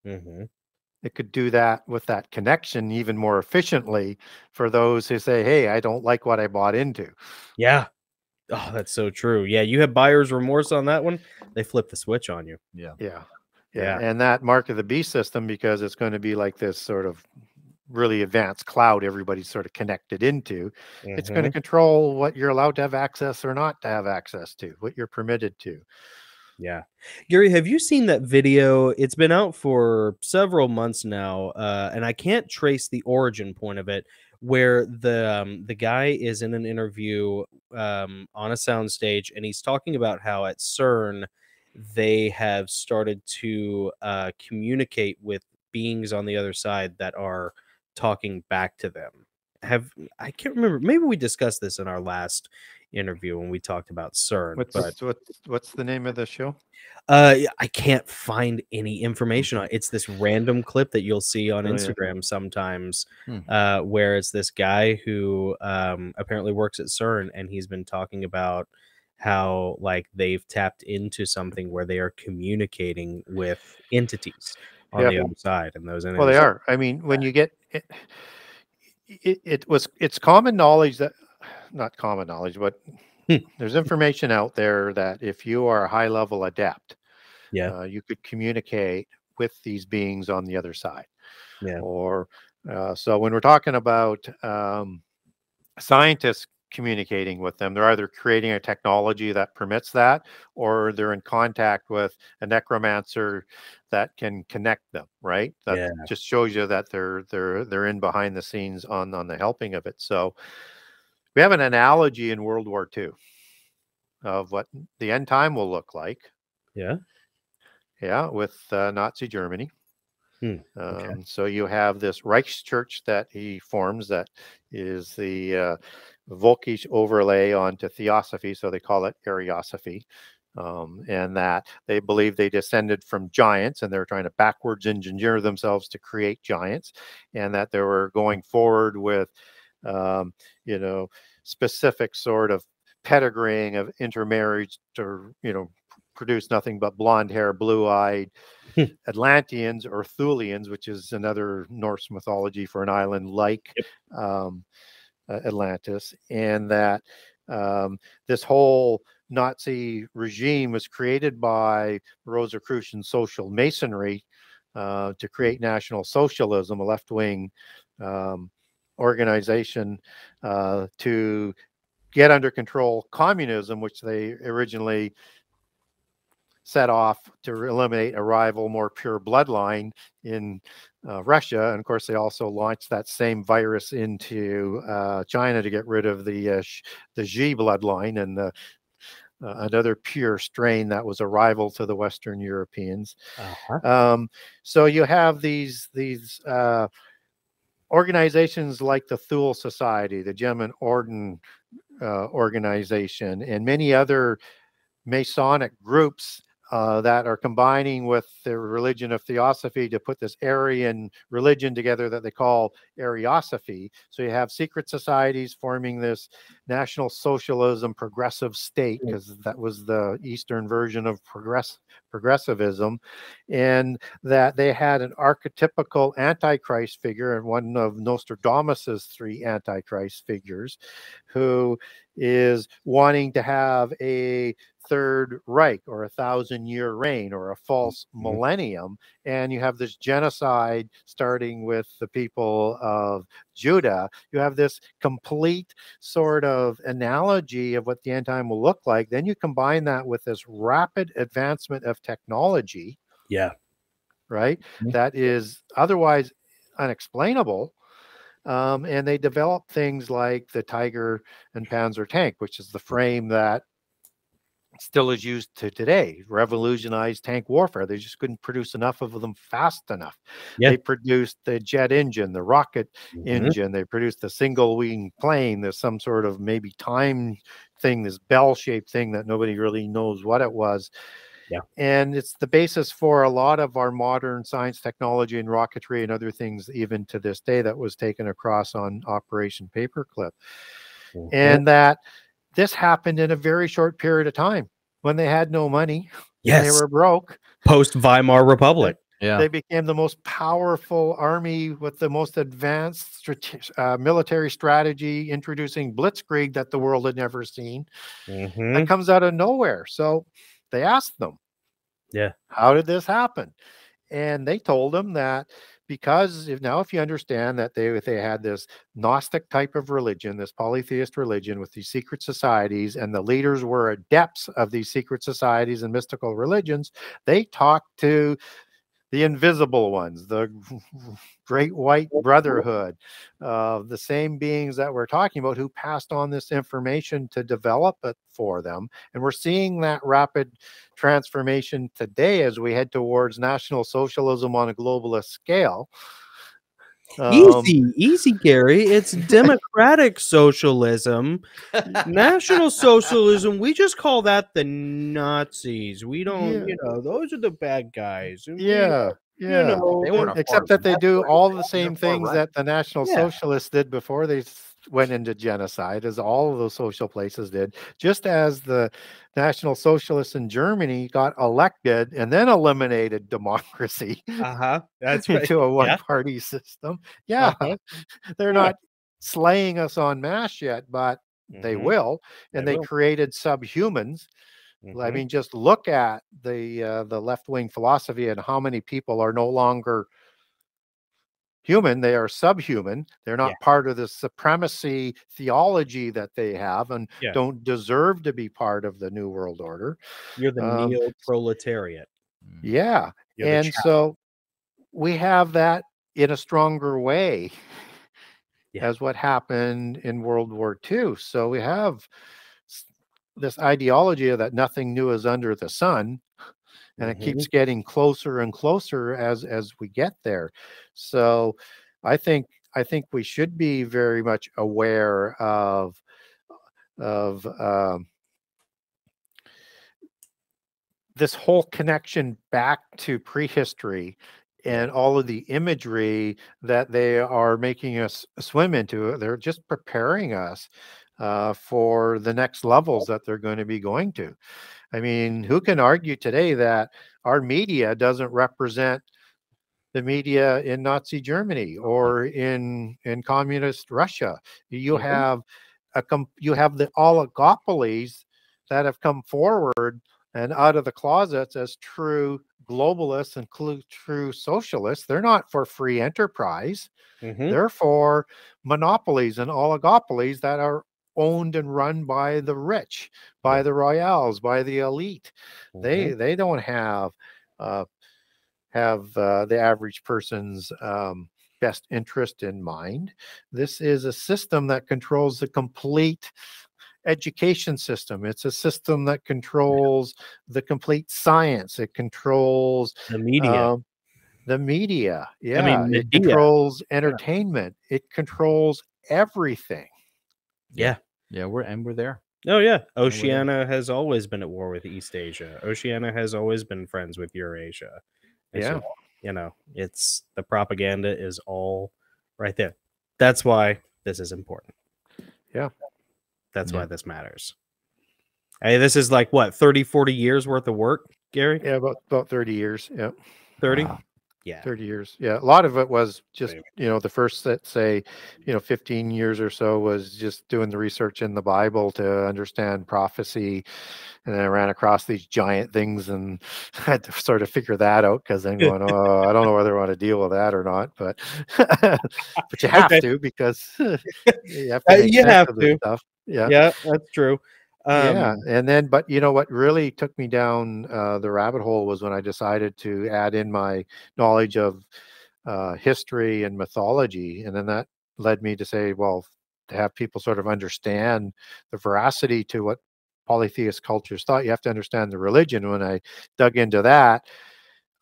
them. hmm it could do that with that connection even more efficiently for those who say, Hey, I don't like what I bought into. Yeah. Oh, that's so true. Yeah, you have buyer's remorse on that one. They flip the switch on you. Yeah. Yeah. Yeah. And that mark of the beast system, because it's going to be like this sort of really advanced cloud everybody's sort of connected into, it's going to control what you're allowed to have access or not to have access to, what you're permitted to. Yeah. Gary, have you seen that video? It's been out for several months now, uh, and I can't trace the origin point of it, where the um, the guy is in an interview um, on a soundstage, and he's talking about how at CERN they have started to uh, communicate with beings on the other side that are talking back to them, have I can't remember. Maybe we discussed this in our last interview when we talked about CERN. What's but what's what's the name of the show? uh, I can't find any information on. It's this random clip that you'll see on Oh, yeah. Instagram sometimes, Hmm. uh, where it's this guy who um, apparently works at CERN, and he's been talking about how like they've tapped into something where they are communicating with entities on Yeah. the other side, and those entities. Well, they are. I mean, when you get it, it, it was it's common knowledge that not common knowledge, but Hmm. there's information out there that if you are a high level adept, Yeah. uh, you could communicate with these beings on the other side. Yeah. Or uh, so when we're talking about um, scientists communicating with them, they're either creating a technology that permits that, or they're in contact with a necromancer that can connect them. Right. That Yeah. just shows you that they're they're they're in behind the scenes on on the helping of it. So we have an analogy in World War II of what the end time will look like. Yeah. Yeah, with uh, Nazi Germany. Hmm, Um, okay. So you have this Reichschurch that he forms that is the uh, Volkisch overlay onto Theosophy, so they call it Ariosophy. Um, and that they believe they descended from giants and they're trying to backwards engineer themselves to create giants, and that they were going forward with, um, you know, specific sort of pedigreeing of intermarriage to, you know, produce nothing but blonde hair, blue eyed Hmm. Atlanteans or Thulians, which is another Norse mythology for an island like um, uh, Atlantis, and that um, this whole Nazi regime was created by Rosicrucian social masonry uh, to create National Socialism, a left wing um, organization uh, to get under control communism, which they originally set off to eliminate a rival, more pure bloodline in uh, Russia. And of course, they also launched that same virus into uh, China to get rid of the uh, the Xi bloodline and the uh, another pure strain that was a rival to the Western Europeans. Uh-huh. Um, so you have these these uh, organizations like the Thule Society, the Germanenorden uh, organization, and many other Masonic groups uh, that are combining with the religion of Theosophy to put this Aryan religion together that they call Ariosophy. So you have secret societies forming this National Socialism progressive state, because that was the Eastern version of progress progressivism, and that they had an archetypical Antichrist figure and one of Nostradamus's three Antichrist figures, who is wanting to have a third Reich or a thousand year reign or a false Mhm. millennium. And you have this genocide starting with the people of Judah. You have this complete sort of analogy of what the end time will look like. Then you combine that with this rapid advancement of technology, Yeah. right? Mhm. That is otherwise unexplainable. Um, and they develop things like the Tiger and Panzer tank, which is the frame that still is used to today. Revolutionized tank warfare. They just couldn't produce enough of them fast enough. Yeah. They produced the jet engine, the rocket Mhm. engine. They produced the single wing plane. There's some sort of maybe time thing, this bell shaped thing that nobody really knows what it was. Yeah. And it's the basis for a lot of our modern science, technology, and rocketry and other things, even to this day, that was taken across on Operation Paperclip. Mhm. And that this happened in a very short period of time when they had no money, yes, they were broke. post Weimar Republic. Yeah. They became the most powerful army with the most advanced strate- uh, military strategy, introducing blitzkrieg that the world had never seen. Mhm. That comes out of nowhere. So they asked them, Yeah. how did this happen? And they told them that because if now if you understand that they they had this gnostic type of religion this polytheist religion with these secret societies and the leaders were adepts of these secret societies and mystical religions they talked to the invisible ones the [laughs] great white brotherhood uh, the same beings that we're talking about who passed on this information to develop it for them. And we're seeing that rapid transformation today as we head towards national socialism on a globalist scale Um, easy, easy, Gary. It's democratic socialism, national socialism. We just call that the Nazis. We don't, Yeah. you know, those are the bad guys. and we Yeah, yeah. know, They Except that they do all the same things right. that the National Yeah. Socialists did before they s- went into genocide, as all of those social places did. Just as the National Socialists in Germany got elected and then eliminated [laughs] democracy Uh-huh. That's right. into a one-party system. Yeah, Uh-huh. [laughs] they're Yeah. not slaying us on mass yet, but they Mhm, will. And They they will. created subhumans. I mhm. mean, just look at the uh, the left wing philosophy and how many people are no longer human; they are subhuman. They're not Yeah. part of the supremacy theology that they have, and Yeah. don't deserve to be part of the new world order. You're the um, neo-proletariat. Yeah, You're and so we have that in a stronger way Yeah. as what happened in World War II. So we have this ideology that nothing new is under the sun, and it Mhm. keeps getting closer and closer as as we get there. So I think I think we should be very much aware of of um, this whole connection back to prehistory and all of the imagery that they are making us swim into. They're just preparing us uh, for the next levels that they're going to be going to. I mean, who can argue today that our media doesn't represent the media in Nazi Germany or in in communist Russia? You Mhm. have a com- you have the oligopolies that have come forward and out of the closets as true globalists and clu- true socialists. They're not for free enterprise. Mhm. They're for monopolies and oligopolies that are owned and run by the rich, by the royals, by the elite. They Mhm. they don't have uh, have uh, the average person's um, best interest in mind. This is a system that controls the complete education system. It's a system that controls the complete science. It controls the media. um, the media. Yeah, I mean, it controls entertainment. It controls everything. Yeah. Yeah, we're and we're there. Oh yeah. Oceania has always been at war with East Asia. Oceania has always been friends with Eurasia. And so, Yeah. you know, it's the propaganda is all right there. That's why this is important. Yeah. That's Yeah. why this matters. Hey, this is like what 30, 40 years worth of work, Gary? Yeah, about about thirty years. Yeah. 30? Wow. Yeah. 30 years yeah a lot of it was just you know the first let's say you know 15 years or so was just doing the research in the bible to understand prophecy and then i ran across these giant things and [laughs] had to sort of figure that out because then going oh i don't know whether i want to deal with that or not but [laughs] but you [laughs] have Okay. to because you have Uh, to make you have to. stuff yeah Yeah, that's true. Um, yeah and then but you know what really took me down uh, the rabbit hole was when i decided to add in my knowledge of uh, history and mythology and then that led me to say well to have people sort of understand the veracity to what polytheist cultures thought you have to understand the religion. When i dug into that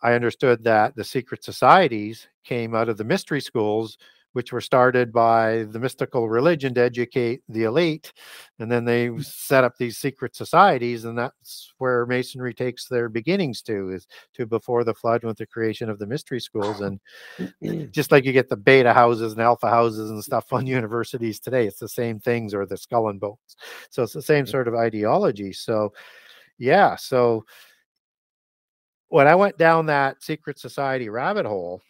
i understood that the secret societies came out of the mystery schools which were started by the mystical religion to educate the elite and then they hmm. set up these secret societies and that's where masonry takes their beginnings to is to before the flood with the creation of the mystery schools and [clears throat] just like you get the beta houses and alpha houses and stuff on [laughs] universities today it's the same things or the skull and bones. So it's the same sort of ideology. So yeah so when i went down that secret society rabbit hole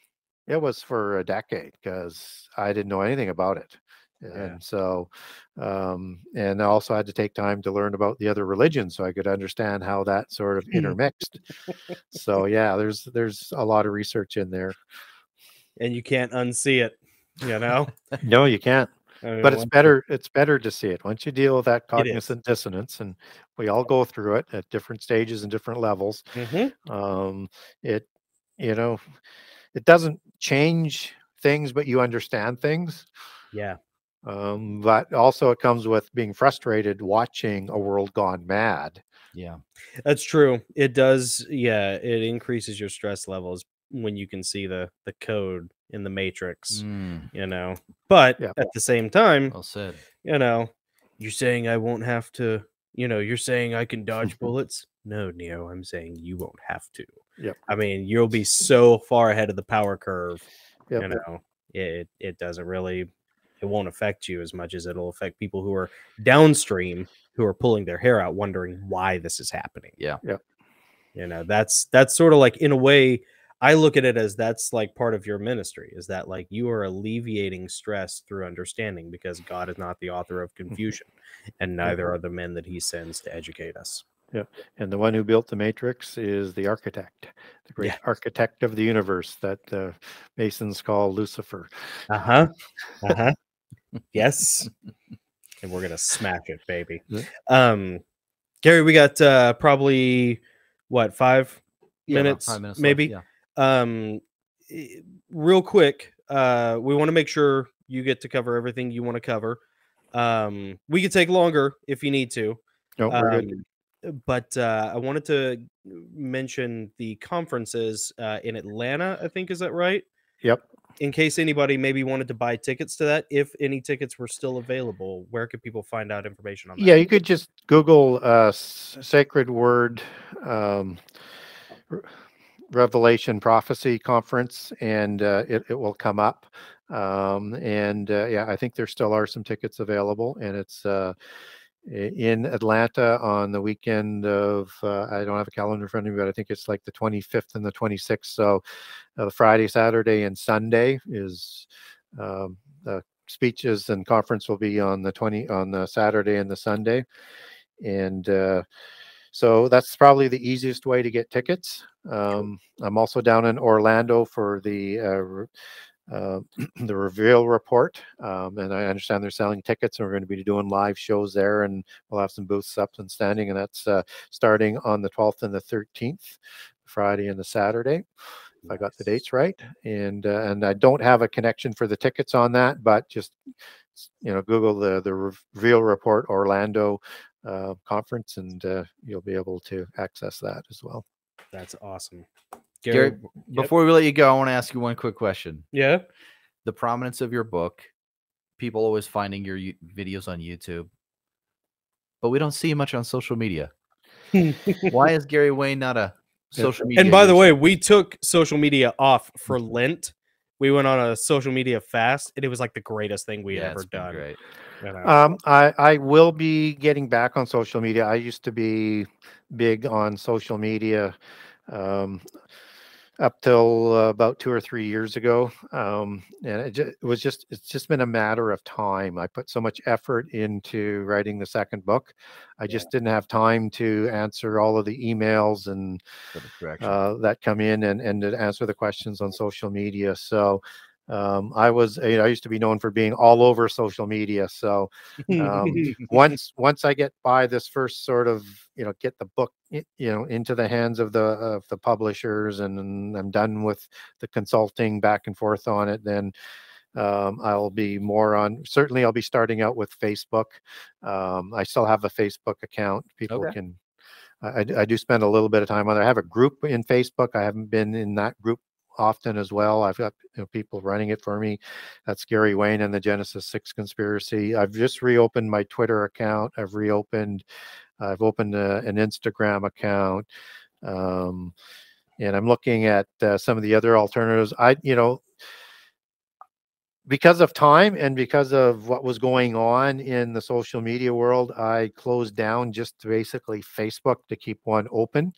it was for a decade because i didn't know anything about it and so um and i also had to take time to learn about the other religions so i could understand how that sort of [laughs] intermixed. So yeah there's there's a lot of research in there. And you can't unsee it, you know? [laughs] no you can't [laughs] I mean, but it's better it's better to see it. Once you deal with that cognizant dissonance and we all go through it at different stages and different levels Mhm. um it you know it doesn't change things but you understand things Yeah. um but also it comes with being frustrated watching a world gone mad Yeah. That's true. It does. Yeah, it increases your stress levels when you can see the the code in the Matrix, Mm, you know. But Yeah. at the same time, well said. you know, you're saying I won't have to, you know, you're saying I can dodge [laughs] bullets. No, Neo, I'm saying you won't have to. Yep. I mean, you'll be so far ahead of the power curve, Yep. you know, it it doesn't really it won't affect you as much as it'll affect people who are downstream who are pulling their hair out wondering why this is happening. Yeah. Yep. You know, that's that's sort of like in a way I look at it as that's like part of your ministry is that like you are alleviating stress through understanding because God is not the author of mm-hmm. confusion and neither are the men that he sends to educate us. And the one who built the Matrix is the architect, the great Yeah. architect of the universe that the Masons call Lucifer. Uh-huh. [laughs] Uh-huh. yes. And we're gonna smash it, baby. Um Gary, we got uh probably what five Yeah, minutes, five minutes left, maybe. yeah. um real quick uh we want to make sure you get to cover everything you want to cover um we could take longer if you need to No, we're good. um, but uh i wanted to mention the conferences uh in atlanta i think is that right Yep. in case anybody maybe wanted to buy tickets to that if any tickets were still available where could people find out information on that Yeah, you could just Google uh, Sacred Word um, Re- Revelation Prophecy Conference, and uh, it, it will come up. Um, and uh, yeah, I think there still are some tickets available, and it's uh, in Atlanta on the weekend of uh, I don't have a calendar in front of me, but I think it's like the 25th and the 26th. So uh, the Friday, Saturday, and Sunday is um, the speeches and conference will be on the 20 on the Saturday and the Sunday. And uh, so that's probably the easiest way to get tickets. Um, I'm also down in Orlando for the uh, [clears throat] the reveal report, um, and I understand they're selling tickets, and we're going to be doing live shows there, and we'll have some booths up and standing, and that's uh, starting on the 12th and the 13th, Friday and the Saturday if I got the dates right. And uh, and I don't have a connection for the tickets on that, but just you know, Google the the Reveal Report Orlando uh, conference, and uh, you'll be able to access that as well. that's awesome Gary, w- yep. before we let you go, I want to ask you one quick question. yeah The prominence of your book, people always finding your you- videos on YouTube, but we don't see much on social media. Why is [laughs] Gary Wayne not a social media? And by the way, we took social media off for Lent. We went on a social media fast, and it was like the greatest thing we yeah, ever it's done. Great. Um, I I will be getting back on social media. I used to be big on social media. Um, up till uh, about two or three years ago. Um, and it, ju- it was just, it's just been a matter of time. I put so much effort into writing the second book. I just didn't have time to answer all of the emails and For the correction. uh, that come in and, and to answer the questions on social media. So um, I was, you know, I used to be known for being all over social media. So um, [laughs] once once I get by this first sort of you know get the book you know into the hands of the of the publishers and, I'm done with the consulting back and forth on it, then um, I'll be more on. Certainly, I'll be starting out with Facebook. Um, I still have a Facebook account. People Okay. can. I do spend a little bit of time on there. I have a group in Facebook. I haven't been in that group often as well. I've got you know, people running it for me. That's Gary Wayne and the Genesis Six Conspiracy. I've just reopened my Twitter account. I've reopened. I've opened a, an Instagram account, um, and I'm looking at uh, some of the other alternatives. I, you know, because of time and because of what was going on in the social media world, I closed down just basically Facebook to keep one open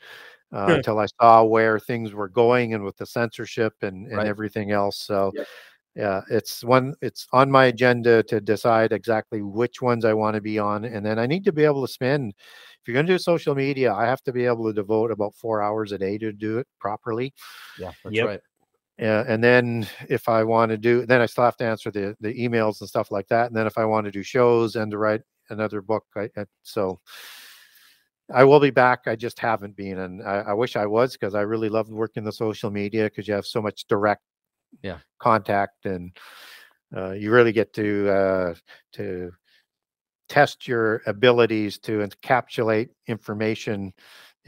uh, Sure. until I saw where things were going and with the censorship and, and Right. everything else. So, Yep. yeah, it's one. It's on my agenda to decide exactly which ones I want to be on, and then I need to be able to spend. If you're going to do social media, I have to be able to devote about four hours a day to do it properly. yeah, that's Yep. right. Yeah, and then if I want to do, then I still have to answer the the emails and stuff like that. And then if I want to do shows and to write another book, I, I so I will be back. I just haven't been, and I, I wish I was because I really love working the social media because you have so much direct, Yeah. contact, and uh, you really get to uh, to test your abilities to encapsulate information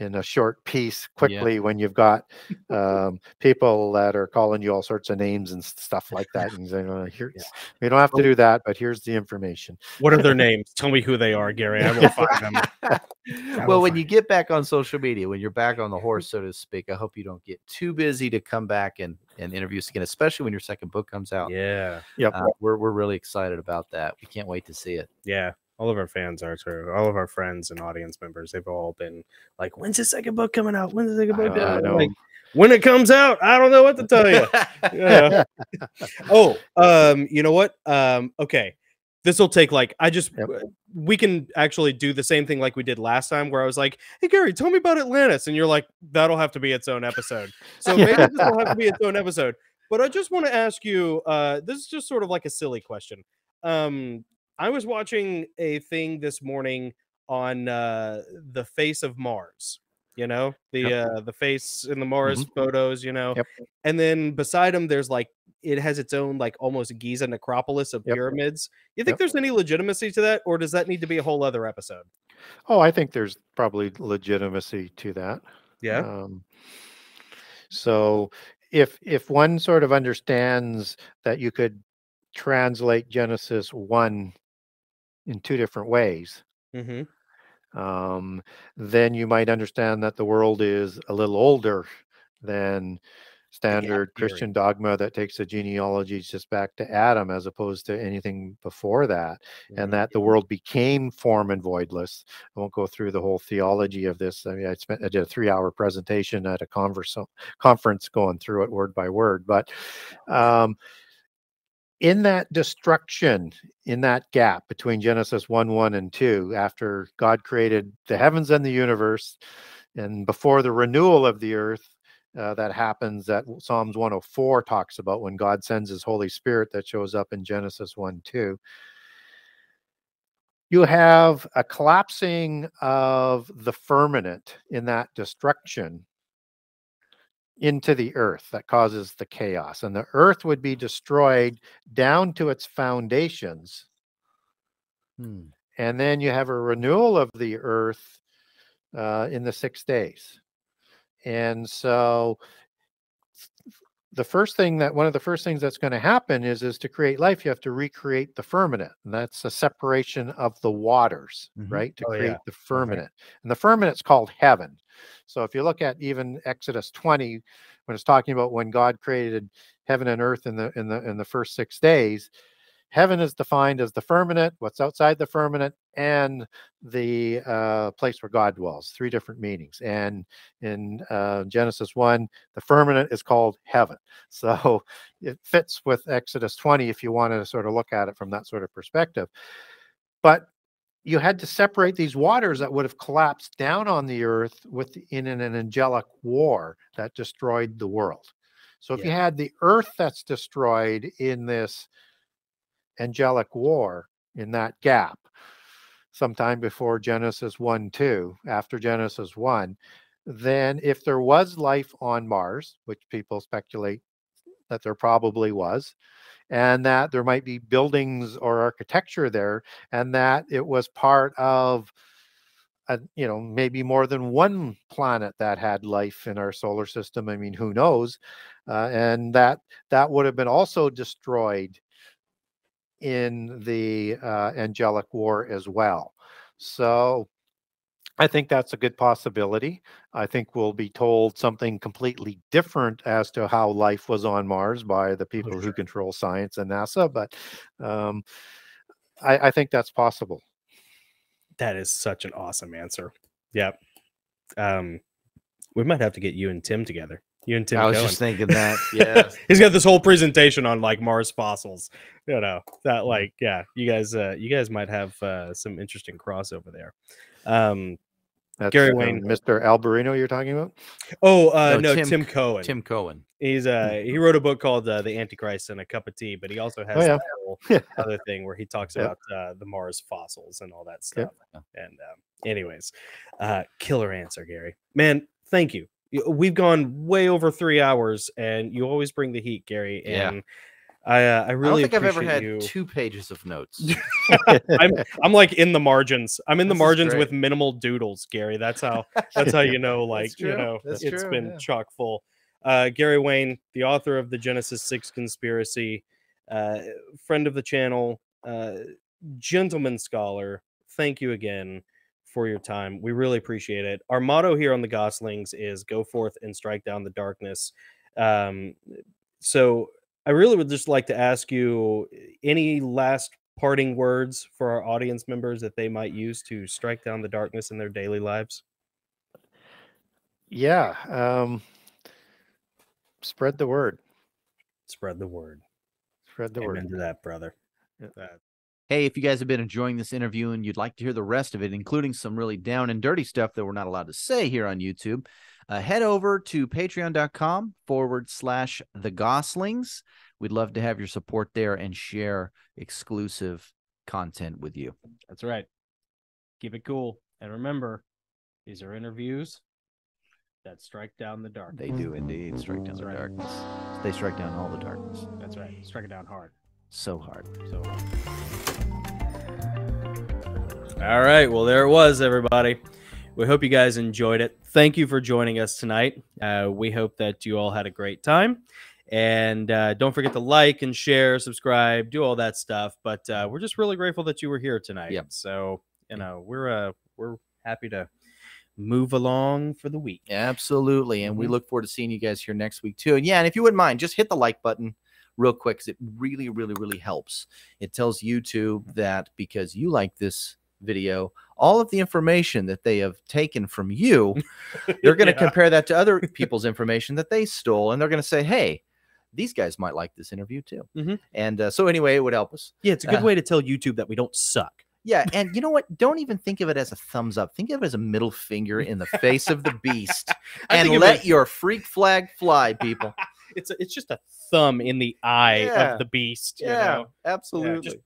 in a short piece quickly when you've got [laughs] um, people that are calling you all sorts of names and stuff like that. And saying, uh, here, Yeah. [laughs] we don't have to do that, but here's the information. What are their [laughs] names? Tell me who they are, Gary. I will find them. I well, when find you get back on social media, when you're back on the horse, so to speak, I hope you don't get too busy to come back and, and interview us again, especially when your second book comes out. Yeah, Yep. Uh, we're, we're really excited about that. We can't wait to see it. yeah. All of our fans are too. All of our friends and audience members, they've all been like, "When's the second book coming out? When's the second book?" I know, I coming out?" Like, when it comes out, I don't know what to tell you. Yeah. [laughs] oh, um, you know what? Um, okay. This will take like I just Yep. we can actually do the same thing like we did last time where I was like, Hey Gary, tell me about Atlantis. And you're like, that'll have to be its own episode. So maybe this will have to be its own episode. But I just want to ask you, uh, this is just sort of like a silly question. Um, I was watching a thing this morning on uh the face of Mars. You know, the Yep. uh the face in the Mars photos, you know. Yep. And then beside him, there's like it has its own like almost Giza necropolis of Yep. pyramids. You think there's any legitimacy to that, or does that need to be a whole other episode? Oh, I think there's probably legitimacy to that. Yeah. Um, so if if one sort of understands that you could translate Genesis one in two different ways, mm-hmm. um, then you might understand that the world is a little older than standard theory. Christian dogma that takes the genealogies just back to Adam as opposed to anything before that and that the world became form and voidless. I won't go through the whole theology of this. I mean, I spent I did a three-hour presentation at a converse, conference going through it word by word. But um, in that destruction, in that gap between Genesis one, one, and two, after God created the heavens and the universe, and before the renewal of the earth. Uh, that happens that Psalms 104 talks about when God sends his Holy Spirit that shows up in Genesis 1 2 you have a collapsing of the firmament in that destruction into the earth that causes the chaos and the earth would be destroyed down to its foundations Hmm. and then you have a renewal of the earth uh, in the six days and so the first thing that one of the first things that's going to happen is is to create life you have to recreate the firmament and that's a separation of the waters Mhm. right to Oh, yeah. create the firmament and the firmament's called heaven so if you look at even exodus 20 when it's talking about when god created heaven and earth in the in the in the first six days heaven is defined as the firmament what's outside the firmament and the uh, place where god dwells three different meanings. And in uh, genesis 1 the firmament is called heaven. [laughs] So it fits with exodus 20 if you want to sort of look at it from that sort of perspective. But you had to separate these waters that would have collapsed down on the earth within an angelic war that destroyed the world. So if you had the earth that's destroyed in this angelic war in that gap sometime before Genesis 1 2, after Genesis 1, then if there was life on Mars, which people speculate that there probably was, and that there might be buildings or architecture there, and that it was part of a, you know maybe more than one planet that had life in our solar system i mean who knows uh, and that that would have been also destroyed in the uh, angelic war as well. So I think that's a good possibility. I think we'll be told something completely different as to how life was on Mars by the people who sure. control science and NASA, but um, I, I think that's possible. That is such an awesome answer. Yep. Um, we might have to get you and Tim together. You and Tim I was Cohen. just thinking [laughs] that. Yeah. He's got this whole presentation on like Mars fossils. You know that like yeah, you guys uh you guys might have uh some interesting crossover there. Um That's Gary um, Wayne. Mr. Alberino you're talking about? oh uh No, no, Tim Tim, Cohen. Tim Cohen. He's uh he wrote a book called uh, The Antichrist and a Cup of Tea, but he also has Oh, yeah. that whole [laughs] other thing where he talks Yep. about uh, the Mars fossils and all that stuff. Yep. And um, anyways, uh killer answer, Gary. Man, thank you. We've gone way over three hours, and you always bring the heat, Gary. Yeah. And I uh, I I don't really think I've ever had you. two pages of notes. [laughs] I'm I'm like in the margins. I'm in the This is margins with minimal doodles, Gary. That's how [laughs] that's how you know like you know That's it's true, been yeah. chock full. Uh, Gary Wayne, the author of the Genesis Six Conspiracy, uh, friend of the channel, uh, gentleman scholar. Thank you again for your time. We really appreciate it. Our motto here on the Gosslings is "Go forth and strike down the darkness." Um, so I really would just like to ask you any last parting words for our audience members that they might use to strike down the darkness in their daily lives. Yeah. Um, spread the word. Spread the word. Spread the Amen word. to that, brother. Yeah. That- Hey, if you guys have been enjoying this interview and you'd like to hear the rest of it, including some really down and dirty stuff that we're not allowed to say here on YouTube, uh, head over to patreon.com forward slash the gosslings. We'd love to have your support there and share exclusive content with you. That's right. Keep it cool. And remember, these are interviews that strike down the dark. They do indeed strike down That's the right. darkness. They strike down all the darkness That's right. Strike it down hard. So hard. So. All right. Well, there it was, everybody. We hope you guys enjoyed it. Thank you for joining us tonight. Uh, we hope that you all had a great time. And uh, don't forget to like and share, subscribe, do all that stuff. But uh, we're just really grateful that you were here tonight. Yep. So you know we're uh, we're happy to move along for the week. Absolutely. And we Mhm. look forward to seeing you guys here next week too. And yeah, and if you wouldn't mind, just hit the like button real quick because it really, really, really helps. It tells YouTube that because you like this video, all of the information that they have taken from you, [laughs] they're going to Yeah. compare that to other [laughs] people's information that they stole. And they're going to say, hey, these guys might like this interview too. Mhm. And uh, so, anyway, it would help us. Yeah, it's a good Uh, way to tell YouTube that we don't suck. Yeah, and you know what? Don't even think of it as a thumbs up. Think of it as a middle finger in the face of the beast, [laughs] and let it- your freak flag fly, people. It's a, it's just a thumb in the eye Yeah. of the beast. you yeah, know? absolutely.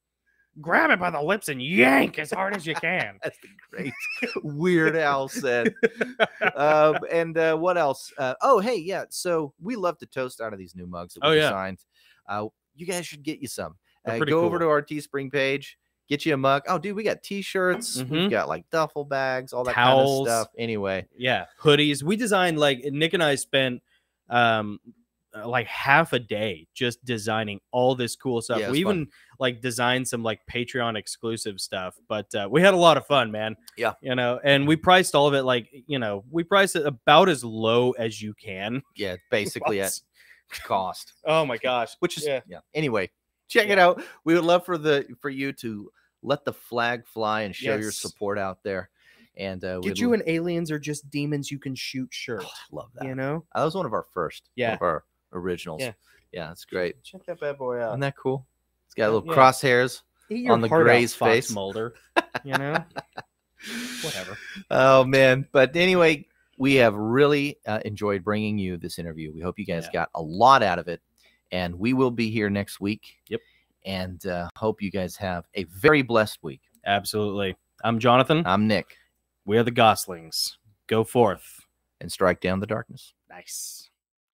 grab it by the lips and yank as hard as you can. [laughs] That's the great Weird Al said. [laughs] um, and uh, what else? Uh, oh, hey, yeah. So we love to toast out of these new mugs that we Oh, yeah. designed. Uh, you guys should get you some. Uh, go over to our Teespring page, get you a mug. Oh, dude, we got T-shirts. We've Mhm. got like duffel bags, all that Towels. kind of stuff. Anyway, yeah, hoodies. We designed like Nick and I spent um like half a day just designing all this cool stuff. Yeah, we fun. even like designed some like Patreon exclusive stuff, but uh, we had a lot of fun, man. Yeah. you know, and we priced all of it like you know we priced it about as low as you can. yeah, [laughs] basically at cost. Oh my gosh, which is Yeah. yeah. Anyway, check it out. We would love for the for you to let the flag fly and show your support out there. And uh, get you an aliens or just demons you can shoot shirt. Oh, love that. You know, Uh, that was one of our first. Yeah. of our originals. Yeah. yeah, that's great. check that bad boy out. Isn't that cool? It's got little yeah. crosshairs. On the heart out, Gray's Fox face. Mulder. You know, [laughs] whatever. Oh man! But anyway, we have really uh, enjoyed bringing you this interview. We hope you guys Yeah. got a lot out of it, and we will be here next week. Yep. And uh, hope you guys have a very blessed week. Absolutely. I'm Jonathan. I'm Nick, We are the Gosslings. Go forth. and strike down the darkness. Nice.